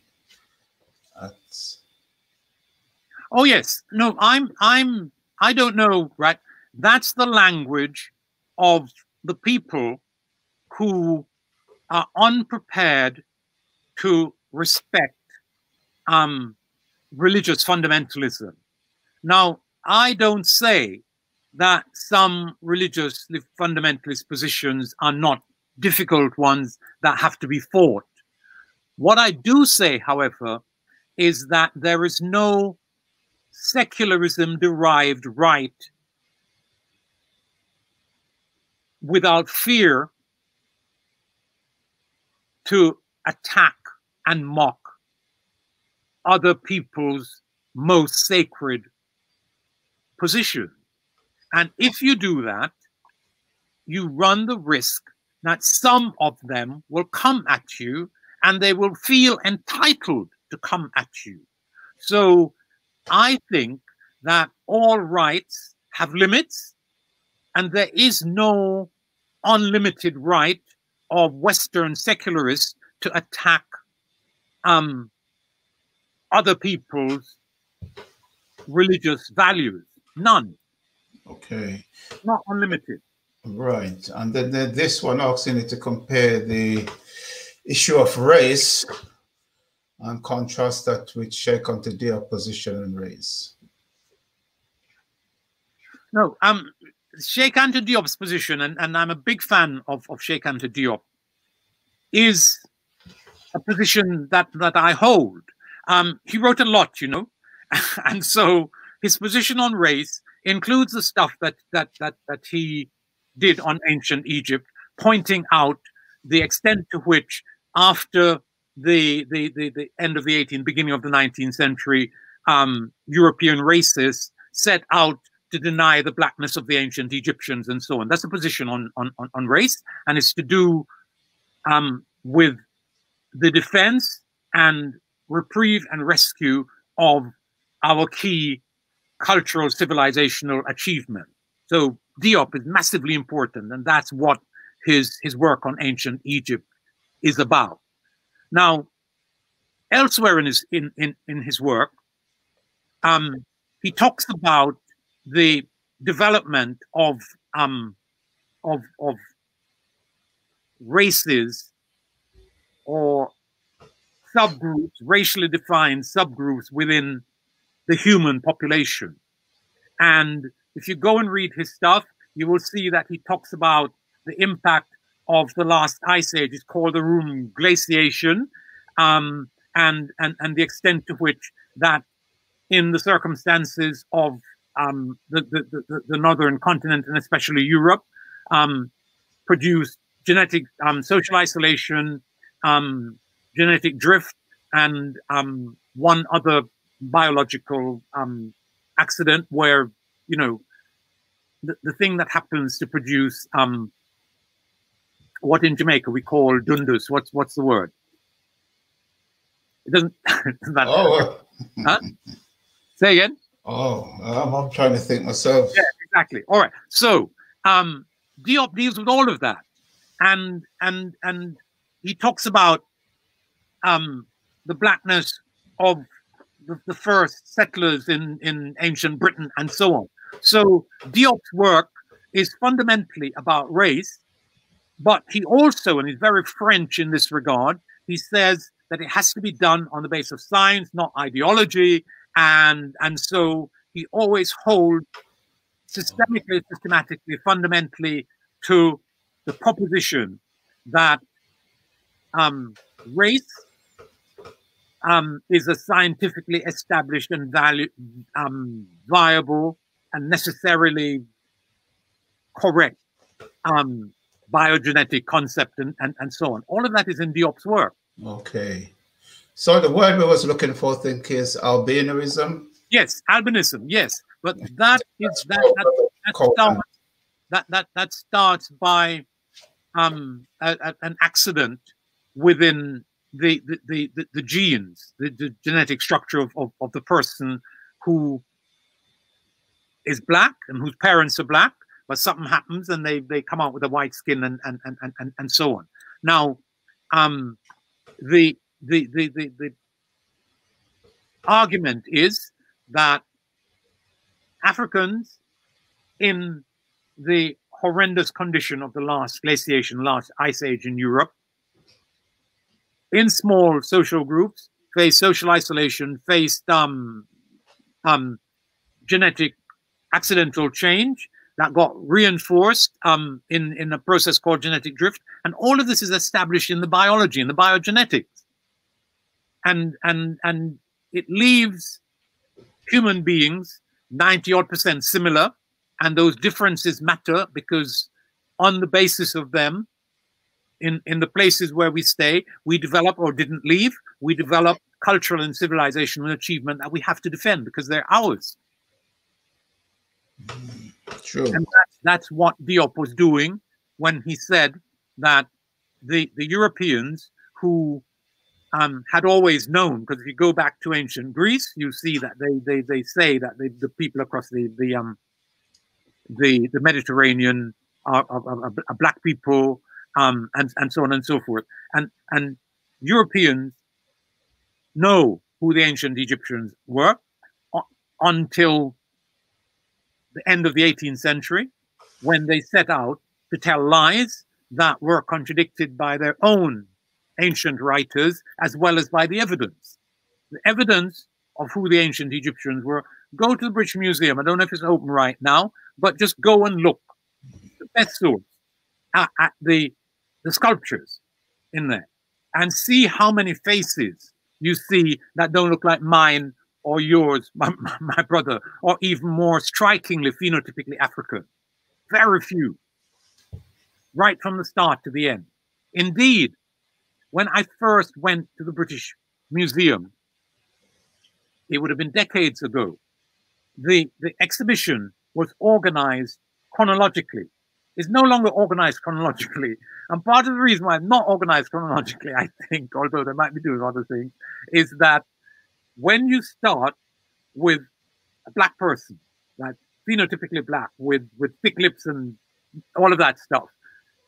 Oh yes, no, I'm I'm I don't know, right? That's the language of the people who are unprepared to respect um, religious fundamentalism. Now, I don't say that some religious fundamentalist positions are not difficult ones that have to be fought. What I do say, however, is that there is no secularism derived right without fear to attack and mock other people's most sacred position. And if you do that, you run the risk that some of them will come at you and they will feel entitled to come at you. So I think that all rights have limits and there is no unlimited right of Western secularists to attack um, other people's religious values. None. Okay. Not unlimited. Right. And then this one asking you to compare the issue of race and contrast that with Cheikh Anta Diop position and race. No, um, Cheikh Anta Diop's position, and, and I'm a big fan of, of Cheikh Anta Diop, is a position that, that I hold. Um, he wrote a lot, you know, [LAUGHS] and so his position on race includes the stuff that that that that he did on ancient Egypt, pointing out the extent to which, after the the the, the end of the 18th, beginning of the 19th century, um, European racists set out to deny the blackness of the ancient Egyptians and so on. That's a position on on on race, and it's to do um, with the defense and reprieve and rescue of our key cultural civilizational achievement. So Diop is massively important, and that's what his his work on ancient Egypt is about. Now, elsewhere in his in in, in his work, um, he talks about the development of um of of races or subgroups, racially defined subgroups within the human population. And if you go and read his stuff, you will see that he talks about the impact of the last ice age. It's called the Würm glaciation, um, and, and, and the extent to which that, in the circumstances of um, the, the, the, the, northern continent and especially Europe, um, produced genetic um, social isolation, um, genetic drift, and um, one other biological um, accident where you know the, the thing that happens to produce um, what in Jamaica we call dundus. What's what's the word? It doesn't. [LAUGHS] that, oh, huh? Say again. Oh, I'm, I'm, trying to think myself. Yeah, exactly. All right. So um, Diop deals with all of that, and and and he talks about um, the blackness of the, the first settlers in, in ancient Britain and so on. So Diop's work is fundamentally about race, but he also, and he's very French in this regard, he says that it has to be done on the basis of science, not ideology. And, and so he always holds systemically, systematically, fundamentally to the proposition that um, race um, is a scientifically established and value, um, viable and necessarily correct um, biogenetic concept and, and, and so on. All of that is in Diop's work. Okay. So the word we was looking for, I think, is albinism. Yes, albinism. Yes, but that is that that, that, starts, that that that starts by um, a, a, an accident within the the, the, the genes, the, the genetic structure of, of, of the person who is black and whose parents are black, but something happens and they, they come out with a white skin and and, and, and, and so on. Now, um, the, the, the, the, the argument is that Africans in the horrendous condition of the last glaciation, last ice age in Europe, in small social groups, faced social isolation, faced um, um, genetic accidental change that got reinforced um, in, in a process called genetic drift. And all of this is established in the biology, in the biogenetics. And, and, and it leaves human beings 90 odd percent similar. And those differences matter because on the basis of them, in, in the places where we stay, we develop or didn't leave, we develop cultural and civilizational achievement that we have to defend because they're ours. True. And that's, that's what Diop was doing when he said that the, the Europeans who um, had always known, because if you go back to ancient Greece, you see that they, they, they say that they, the people across the, the, um, the, the Mediterranean are, are, are, are black people, um, and, and so on and so forth. And, and Europeans know who the ancient Egyptians were until the end of the 18th century when they set out to tell lies that were contradicted by their own ancient writers as well as by the evidence. The evidence of who the ancient Egyptians were go to the British Museum. I don't know if it's open right now, but just go and look. The best source at, at the the sculptures in there and see how many faces you see that don't look like mine or yours, [LAUGHS] my, my brother, or even more strikingly phenotypically African. Very few, right from the start to the end. Indeed, when I first went to the British Museum, it would have been decades ago, the, the exhibition was organized chronologically. It's no longer organized chronologically. And part of the reason why it's not organized chronologically, I think, although they might be doing other things, is that when you start with a black person, that phenotypically black, with, with thick lips and all of that stuff,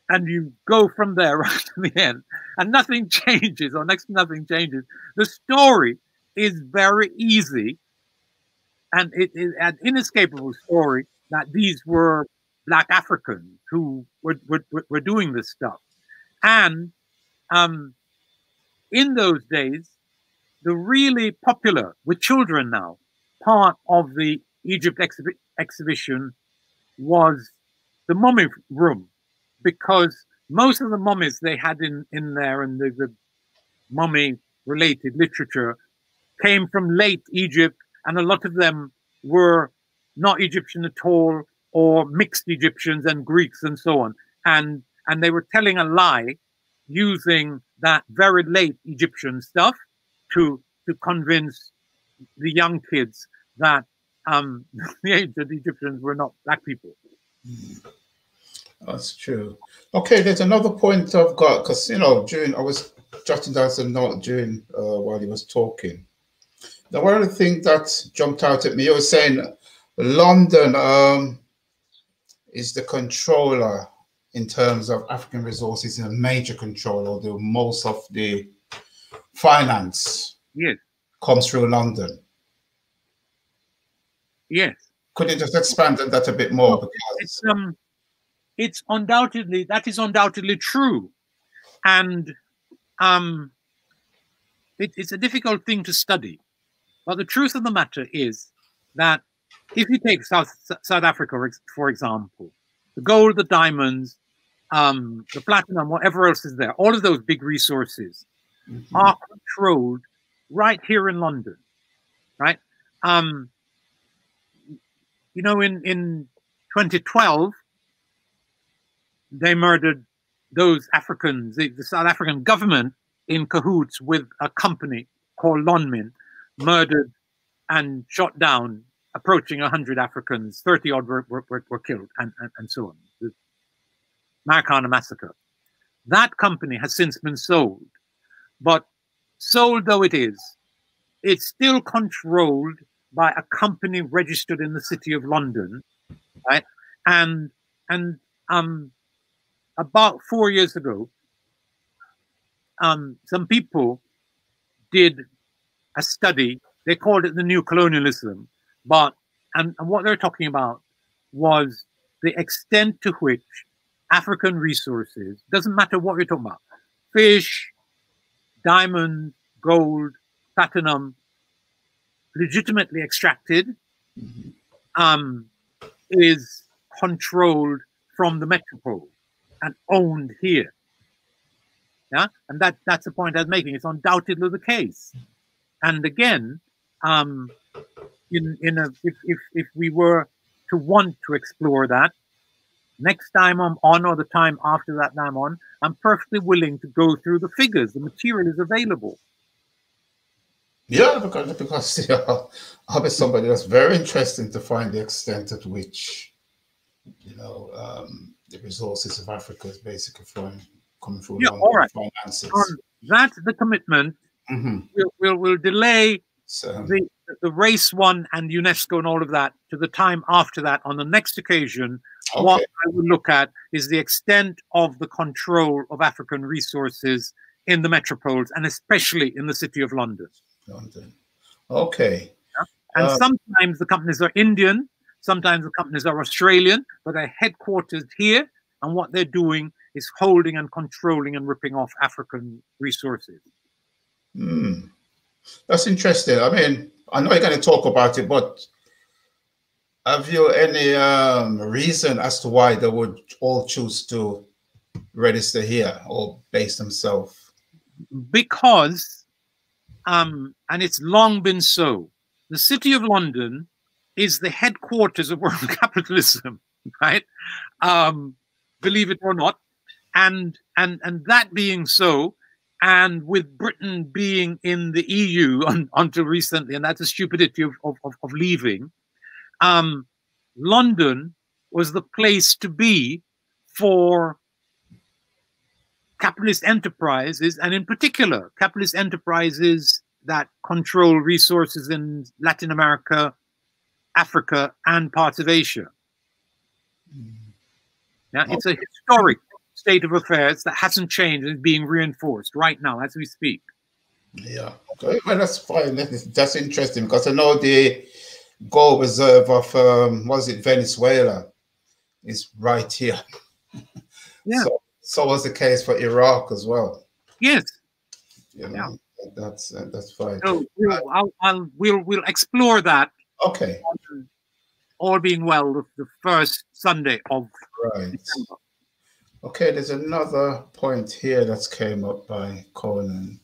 and you go from there [LAUGHS] right to the end, and nothing changes, or next to nothing changes, the story is very easy, and it is an inescapable story that these were black Africans who were, were, were doing this stuff. And um, in those days, the really popular with children now part of the Egypt exhi exhibition was the mummy room because most of the mummies they had in, in there and the, the mummy related literature came from late Egypt and a lot of them were not Egyptian at all or mixed Egyptians and Greeks and so on. And and they were telling a lie using that very late Egyptian stuff to to convince the young kids that um, [LAUGHS] the ancient Egyptians were not black people. That's true. Okay, there's another point I've got because you know during I was jotting down some note during uh, while he was talking. Now, one of the things that jumped out at me, you were saying London um, is the controller in terms of African resources, a major controller, although most of the finance yes. comes through London. Yes. Could you just expand on that a bit more? Because... It's, um, it's undoubtedly, that is undoubtedly true. And um, it, it's a difficult thing to study. But the truth of the matter is that if you take South South Africa, for example, the gold, the diamonds, um, the platinum, whatever else is there, all of those big resources mm -hmm. are controlled right here in London, right? Um, you know, in in 2012, they murdered those Africans, the, the South African government, in cahoots with a company called Lonmin, murdered and shot down approaching 100 Africans, 30 odd were, were, were killed, and, and, and, so on. The Marikana massacre. That company has since been sold. But sold though it is, it's still controlled by a company registered in the city of London, right? And and um, about four years ago, um, some people did a study. They called it the new colonialism, but and, and what they're talking about was the extent to which African resources doesn't matter what you're talking about, fish, diamond, gold, platinum, legitimately extracted, um, is controlled from the metropole and owned here. Yeah, and that that's the point I was making. It's undoubtedly the case. And again, um, in in a if if if we were to want to explore that, next time I'm on or the time after that I'm on, I'm perfectly willing to go through the figures. The material is available. Yeah, because because [LAUGHS] yeah, I'll be somebody that's very interesting to find the extent at which you know um, the resources of Africa is basically flowing coming through yeah, all right. finances. Um, that's the commitment. Mm -hmm. We'll, we'll, we'll delay so, the, the race one and UNESCO and all of that to the time after that. On the next occasion, okay. what I would look at is the extent of the control of African resources in the metropoles and especially in the city of London. London. Okay. Yeah? And uh, sometimes the companies are Indian, sometimes the companies are Australian, but they're headquartered here. And what they're doing is holding and controlling and ripping off African resources. Hmm. That's interesting. I mean, I know you're going to talk about it, but Have you any um, reason as to why they would all choose to register here or base themselves? Because, um, and it's long been so, the city of London is the headquarters of world [LAUGHS] capitalism, right? Um, believe it or not. And and and that being so, and with Britain being in the EU on, [LAUGHS] until recently, and that's the stupidity of, of, of leaving, um, London was the place to be for capitalist enterprises, and in particular, capitalist enterprises that control resources in Latin America, Africa, and parts of Asia. Now, it's a historic state of affairs that hasn't changed and is being reinforced right now as we speak. Yeah, okay. well, that's fine. That's interesting because I know the gold reserve of um, was it Venezuela is right here. Yeah. So, so was the case for Iraq as well. Yes. You know, yeah. That's uh, that's fine. So we'll, I'll, I'll, we'll we'll explore that. Okay. All being well, the, the first Sunday of right. December. Okay, there's another point here that's came up by Conan.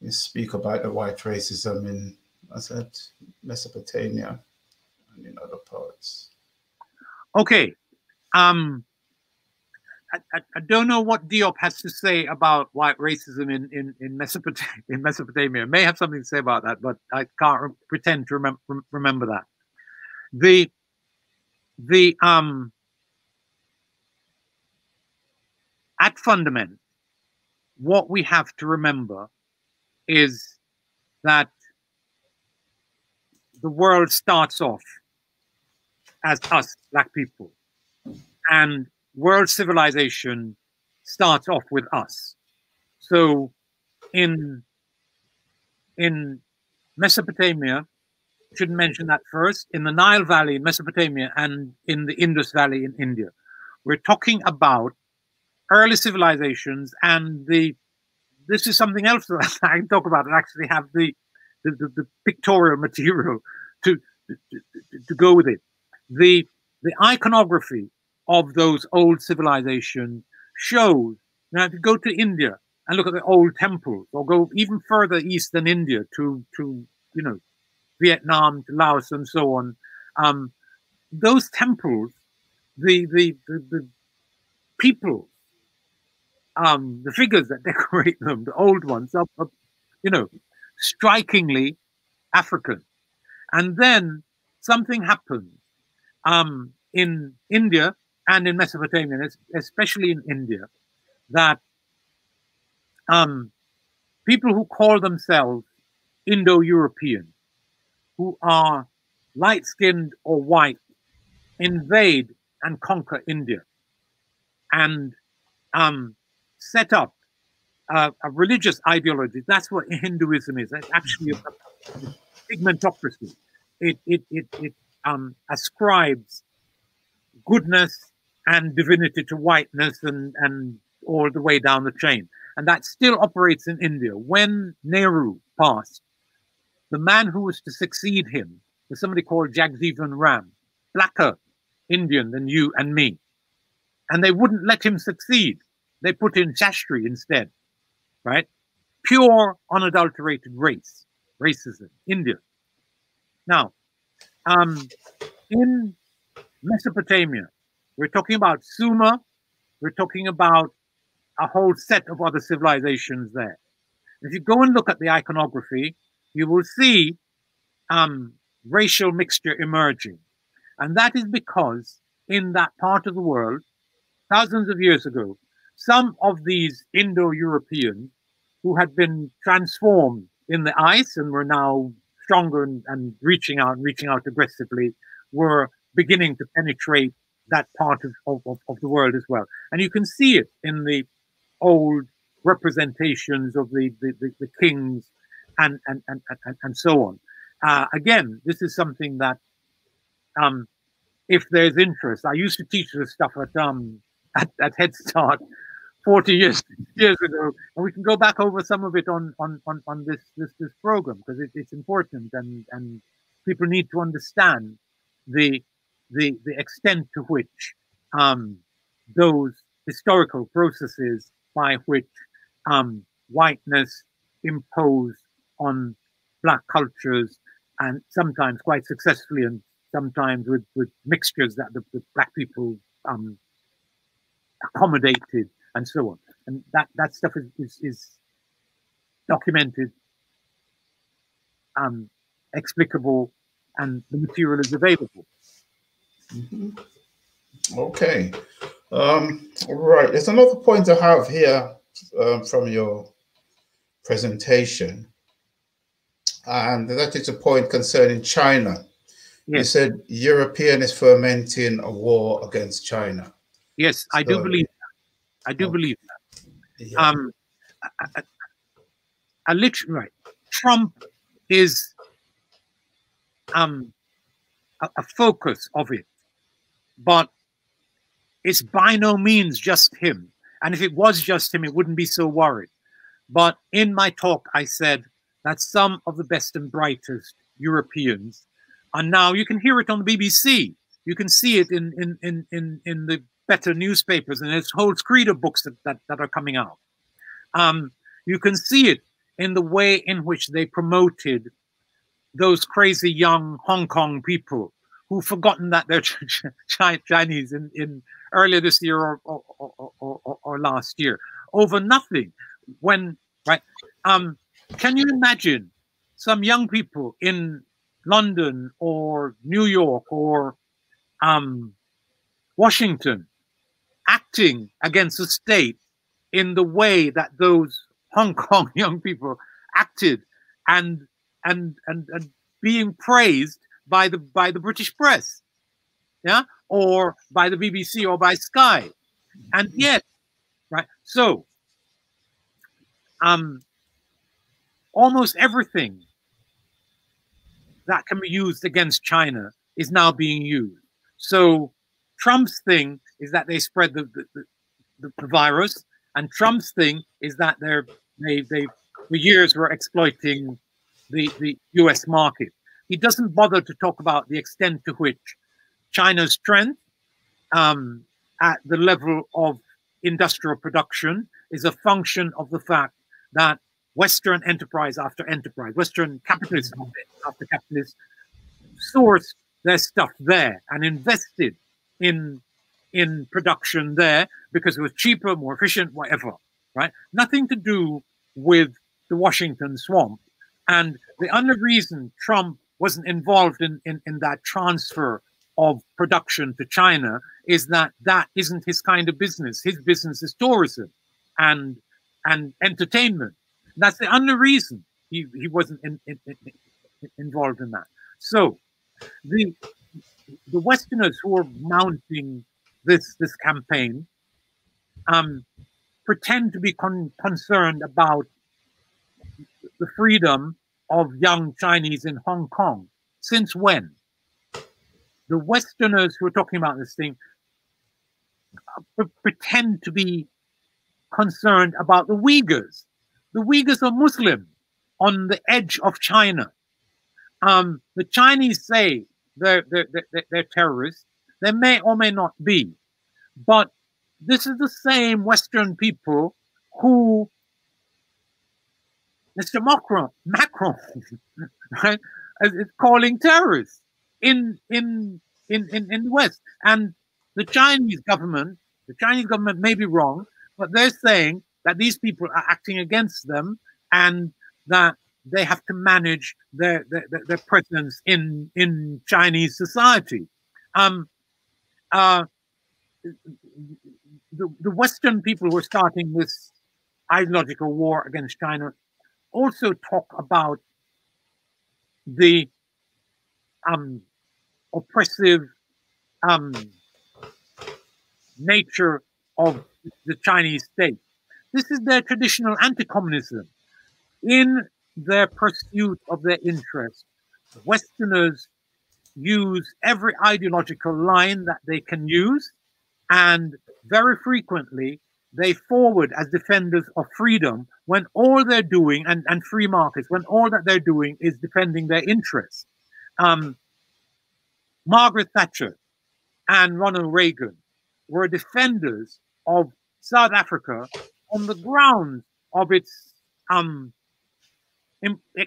You speak about the white racism in, I said, Mesopotamia and in other parts. Okay. Um, I, I, I, don't know what Diop has to say about white racism in, in, in, Mesopotamia, [LAUGHS] in Mesopotamia. May have something to say about that, but I can't re pretend to remem remember that. The the um at fundament, what we have to remember is that the world starts off as us, black people, and world civilization starts off with us. So, in in Mesopotamia, should mention that first. In the Nile Valley, Mesopotamia, and in the Indus Valley in India, we're talking about early civilizations and the this is something else that [LAUGHS] I can talk about and actually have the the, the, the pictorial material to, to, to go with it. The the iconography of those old civilizations shows now if you go to India and look at the old temples or go even further east than India to to you know Vietnam to Laos and so on um, those temples the the the, the people um, the figures that [LAUGHS] decorate them, the old ones, are, are, you know, strikingly African. And then something happens um, in India and in Mesopotamia, especially in India, that um, people who call themselves Indo-European, who are light-skinned or white, invade and conquer India. And um, set up a religious ideology. That's what Hinduism is. It's actually a pigmentocracy. It it it, it um, ascribes goodness and divinity to whiteness and and all the way down the chain. And that still operates in India. When Nehru passed, the man who was to succeed him was somebody called Jagjeevan Ram, blacker Indian than you and me. And they wouldn't let him succeed they put in Shastri instead, right? Pure, unadulterated race, racism, India. Now, um, in Mesopotamia, we're talking about Sumer, we're talking about a whole set of other civilizations there. If you go and look at the iconography, you will see um, racial mixture emerging. And that is because in that part of the world, thousands of years ago, some of these Indo-Europeans who had been transformed in the ice and were now stronger and, and reaching out and reaching out aggressively were beginning to penetrate that part of, of, of the world as well. And you can see it in the old representations of the, the, the, the kings and, and, and, and, and so on. Uh, again, this is something that, um, if there's interest, I used to teach this stuff at, um, at, at Head Start 40 years years ago and we can go back over some of it on on on, on this this this program because it, it's important and and people need to understand the the the extent to which um, those historical processes by which um, whiteness imposed on black cultures and sometimes quite successfully and sometimes with, with mixtures that the, the black people um, accommodated and so on. And that, that stuff is, is, is documented, um, explicable, and the material is available. Mm -hmm. Okay. Um, right. There's another point I have here um, from your presentation, and that is a point concerning China. Yes. You said European is fomenting a war against China. Yes, I do believe. I do okay. believe that. Yeah. Um, I, I, literally, right. Trump is um, a, a focus of it, but it's by no means just him. And if it was just him, it wouldn't be so worried. But in my talk, I said that some of the best and brightest Europeans are now, you can hear it on the BBC. You can see it in, in, in, in, in the better newspapers and there's whole screed of books that, that, that are coming out. Um, you can see it in the way in which they promoted those crazy young Hong Kong people who've forgotten that they're [LAUGHS] Chinese in, in earlier this year or, or, or, or, last year over nothing. When right, um, can you imagine some young people in London or New York or um, Washington acting against the state in the way that those Hong Kong [LAUGHS] young people acted and and and, and being praised by the by the British press, yeah, or by the BBC or by Sky, and yet, right. So, um, almost everything that can be used against China is now being used. So, Trump's thing is that they spread the the, the, the virus, and Trump's thing is that they're they they for years were exploiting the the U.S. market. He doesn't bother to talk about the extent to which China's strength um, at the level of industrial production is a function of the fact that Western enterprise after enterprise, Western capitalists after capitalists, sourced their stuff there and invested in in production there because it was cheaper, more efficient, whatever. Right? Nothing to do with the Washington swamp. And the only reason Trump wasn't involved in, in, in that transfer of production to China is that that isn't his kind of business. His business is tourism and and entertainment. That's the only reason he, he wasn't in, in, in, involved in that. So the the Westerners who are mounting this this campaign um, pretend to be con concerned about the freedom of young Chinese in Hong Kong. Since when? The Westerners who are talking about this thing uh, pretend to be concerned about the Uyghurs. The Uyghurs are Muslim on the edge of China. Um, the Chinese say they're, they're, they're, they're terrorists. They may or may not be. But this is the same Western people who Mr. Macron, Macron, [LAUGHS] right, is calling terrorists in in in in, in the West. And the Chinese government, the Chinese government may be wrong, but they're saying that these people are acting against them and that they have to manage their their, their presence in in Chinese society. Um, uh, the, the Western people who are starting this ideological war against China also talk about the um, oppressive um, nature of the Chinese state. This is their traditional anti-communism. In their pursuit of their interests, Westerners use every ideological line that they can use, and very frequently they forward as defenders of freedom when all they're doing and, and free markets when all that they're doing is defending their interests. Um, Margaret Thatcher and Ronald Reagan were defenders of South Africa on the grounds of its um,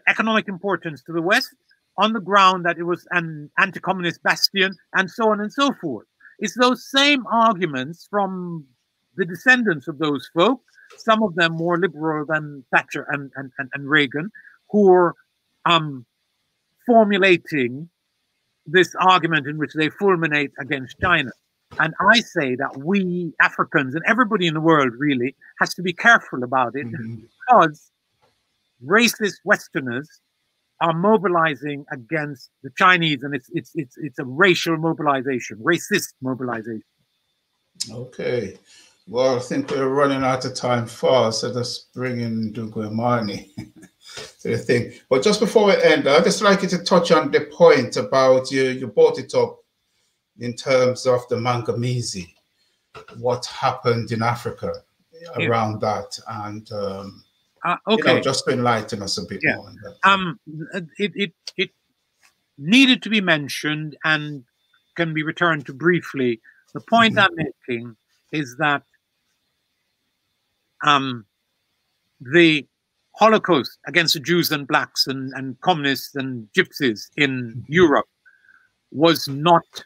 economic importance to the West, on the ground that it was an anti communist bastion, and so on and so forth. It's those same arguments from the descendants of those folk, some of them more liberal than Thatcher and, and, and, and Reagan, who are um, formulating this argument in which they fulminate against China. And I say that we Africans and everybody in the world really has to be careful about it mm-hmm. because racist Westerners are mobilizing against the Chinese, and it's it's it's it's a racial mobilization, racist mobilization. Okay. Well, I think we're running out of time fast, so let's bring in Ndugu Imani to [LAUGHS] the thing. But just before we end, I'd just like you to touch on the point about you, you brought it up in terms of the Maangamizi, what happened in Africa yeah. around that, and um, uh, okay, you know, just to enlighten us a bit yeah. more. Um, it, it it needed to be mentioned and can be returned to briefly. The point mm -hmm. I'm making is that um, the Holocaust against the Jews and blacks and, and communists and gypsies in mm-hmm. Europe was not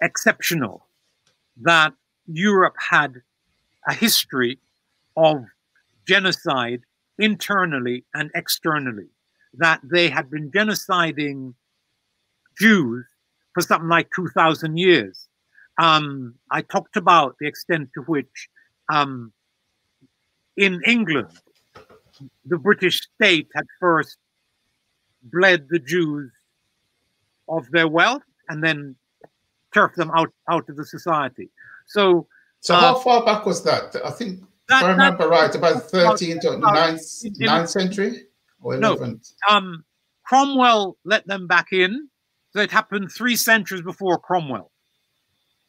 exceptional. That Europe had a history of genocide internally and externally, that they had been genociding Jews for something like 2,000 years. Um, I talked about the extent to which um, in England, the British state had first bled the Jews of their wealth and then turfed them out, out of the society. So, so uh, how far back was that? I think, that, if I remember that, right, about [LAUGHS] 13th to 9th, 9th century or 11th? No, um, Cromwell let them back in. So it happened three centuries before Cromwell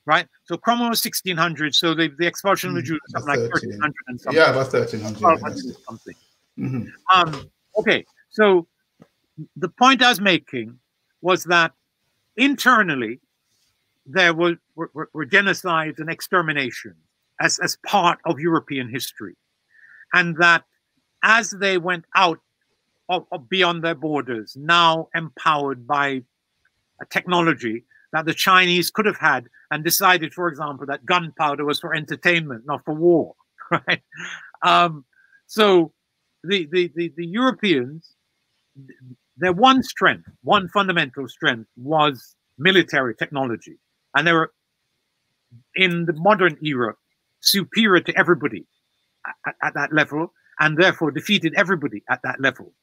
right? So Cromwell was 1600, so the, the expulsion of the mm, Jews something like 1300 and something. Yeah, about 1300. something. Mm-hmm. Um, okay, so the point I was making was that internally there were, were, were genocides and extermination as, as part of European history. And that as they went out of, of beyond their borders, now empowered by a technology that the Chinese could have had and decided, for example, that gunpowder was for entertainment, not for war, [LAUGHS] right? Um, so the, the, the, the Europeans, their one strength, one fundamental strength was military technology. And they were, in the modern era, superior to everybody at, at that level, and therefore defeated everybody at that level.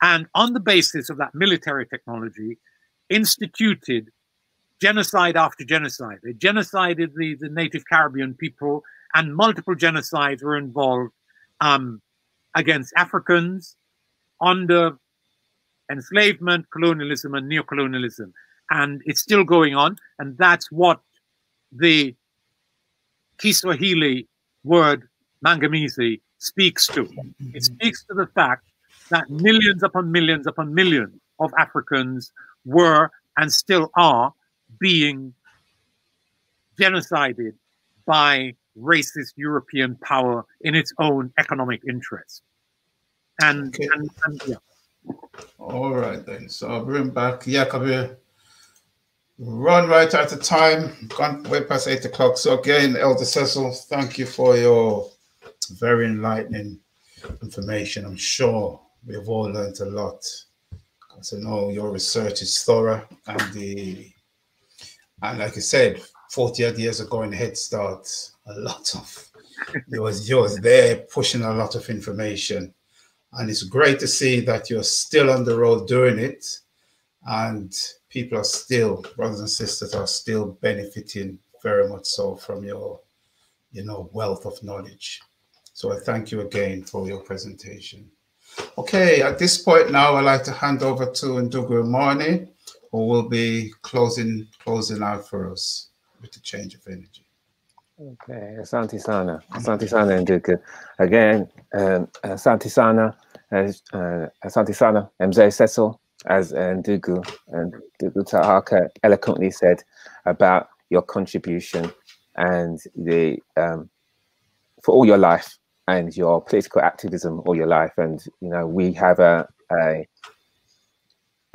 And on the basis of that military technology, instituted genocide after genocide. They genocided the, the native Caribbean people, and multiple genocides were involved um, against Africans under enslavement, colonialism, and neocolonialism. And it's still going on. And that's what the Kiswahili word Maangamizi speaks to. It mm-hmm. speaks to the fact that millions upon millions upon millions of Africans were and still are being genocided by racist European power in its own economic interest. And, okay. and, and yeah. All right then. So I'll bring back Yakabir. Run right out of time. Gone way past eight o'clock. So again, Elder Cecil, thank you for your very enlightening information. I'm sure we've all learned a lot. Because I know your research is thorough and the and like I said, 40 odd years ago in Head Start, a lot of [LAUGHS] you was yours there pushing a lot of information. And it's great to see that you're still on the road doing it. And people are still, brothers and sisters are still benefiting very much so from your, you know, wealth of knowledge. So I thank you again for your presentation. Okay, at this point now, I'd like to hand over to Ndugu Imani who will be closing closing out for us with the change of energy. Okay, Asante Sana. Asante Sana Nduka. Again, um, Asante Sana, uh, Sana, Mzee Cecil, as Ndugu and Ndugu Tahaka eloquently said about your contribution and the um, for all your life and your political activism all your life. And you know, we have a a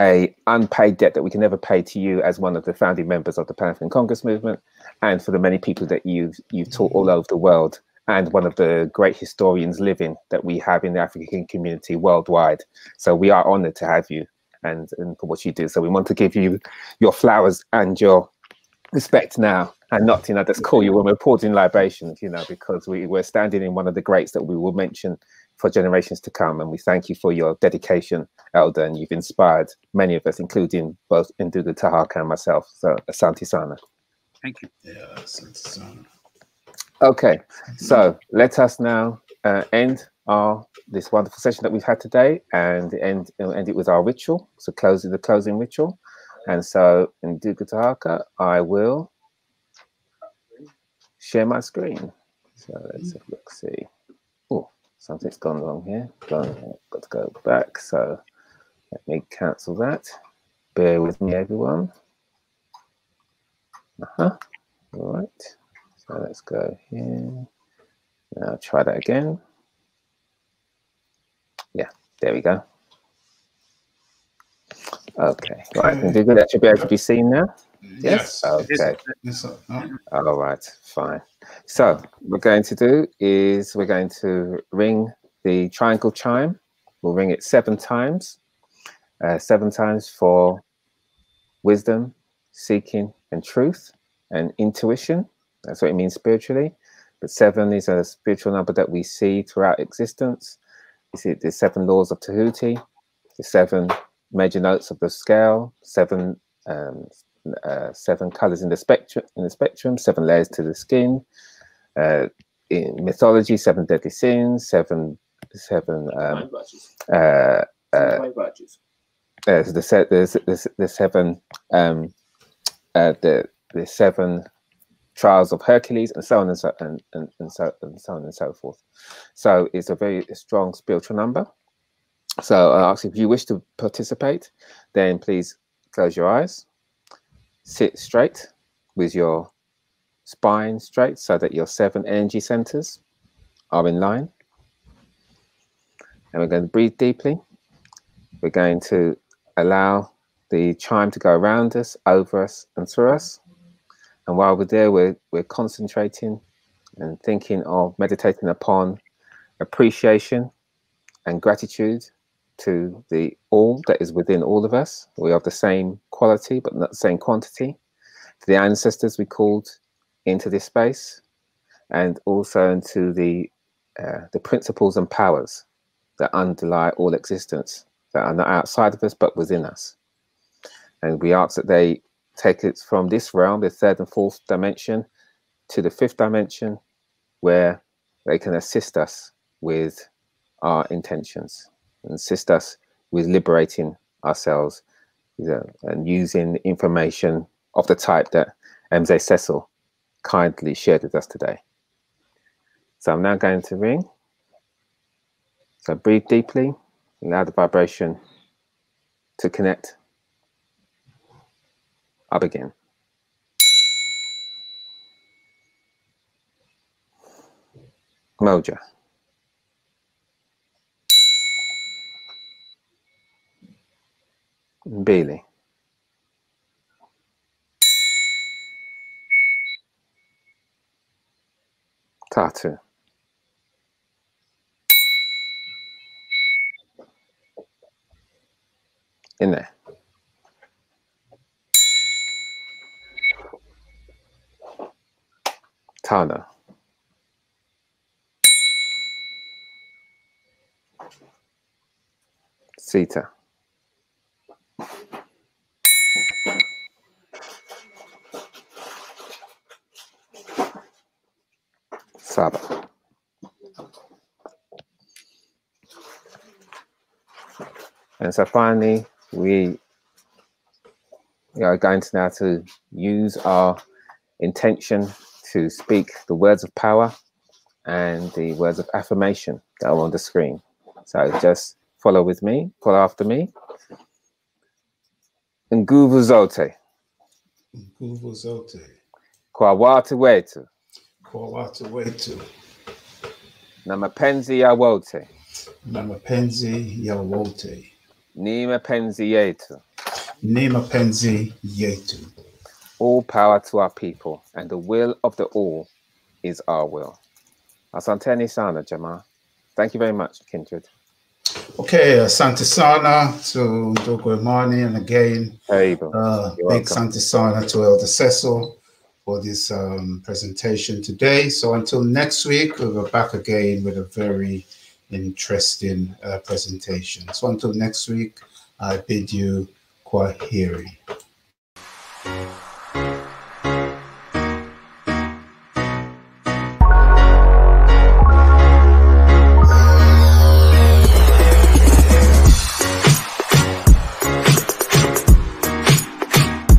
a unpaid debt that we can never pay to you as one of the founding members of the Pan African Congress movement, and for the many people that you've you've taught all over the world, and one of the great historians living that we have in the African community worldwide. So we are honoured to have you and, and for what you do. So we want to give you your flowers and your respect now and not you know just call you when we're pouring libations you know because we, we're standing in one of the greats that we will mention for generations to come. And we thank you for your dedication elder and you've inspired many of us including both Ndugu Tahaka and myself so Asante Sana. Thank you. Yeah Asante Sana. Okay so let us now uh, end our this wonderful session that we've had today and end end it with our ritual so closing the closing ritual and so Ndugu Tahaka, I will share my screen. So let's have a look, see. Oh, something's gone wrong here. Gone, got to go back. So let me cancel that. Bear with me, everyone. Uh-huh. All right. So let's go here. Now try that again. There we go. Okay. Right. That should be able to be seen now. Yes. Okay. Yes, sir. Oh, All right. Fine. So what we're going to do is we're going to ring the triangle chime. We'll ring it seven times. Uh, seven times for wisdom, seeking, and truth, and intuition. That's what it means spiritually. But seven is a spiritual number that we see throughout existence. You see the seven laws of Tahuti, the seven major notes of the scale, seven um, uh, seven colors in the spectrum in the spectrum, seven layers to the skin. Uh, in mythology, seven deadly sins, seven seven um, uh, uh, uh, the, se- the, the, the seven um, uh, the the seven trials of Hercules, and so on and so and, and, and so and so on and so forth. So it's a very strong spiritual number. So uh, I ask if you wish to participate, then please close your eyes, sit straight with your spine straight so that your seven energy centers are in line. And we're going to breathe deeply. We're going to allow the chime to go around us, over us, and through us. And while we're there, we're, we're concentrating and thinking of meditating upon appreciation and gratitude to the all that is within all of us. We have the same quality, but not the same quantity. To the ancestors we called into this space, and also into the uh, the principles and powers that underlie all existence that are not outside of us but within us. And we ask that they take it from this realm, the third and fourth dimension, to the fifth dimension, where they can assist us with our intentions and assist us with liberating ourselves you know, and using information of the type that Mzee Cecil kindly shared with us today. So I'm now going to ring. So breathe deeply, allow the vibration to connect. I'll begin. Moja. Mbili. Tatu. In there. Tano. Sita. Saba. And so finally, we are going to now to use our intention to speak the words of power and the words of affirmation that are on the screen. So just follow with me, follow after me. nguvu zote nguvu zote kwa watu wetu kwa watu wetu na mapenzi ya wote na mapenzi ya wote ni mapenzi yetu. ni mapenzi yetu. All power to our people, and the will of the all is our will. Asanteni sana, Jamaa. Thank you very much, Kindred. Okay, asante sana to Imani, and again, Karibu. uh, You're big welcome. asante sana to Elder Cecil for this um, presentation today. So until next week, we'll be back again with a very interesting uh, presentation. So until next week, I bid you kwaheri.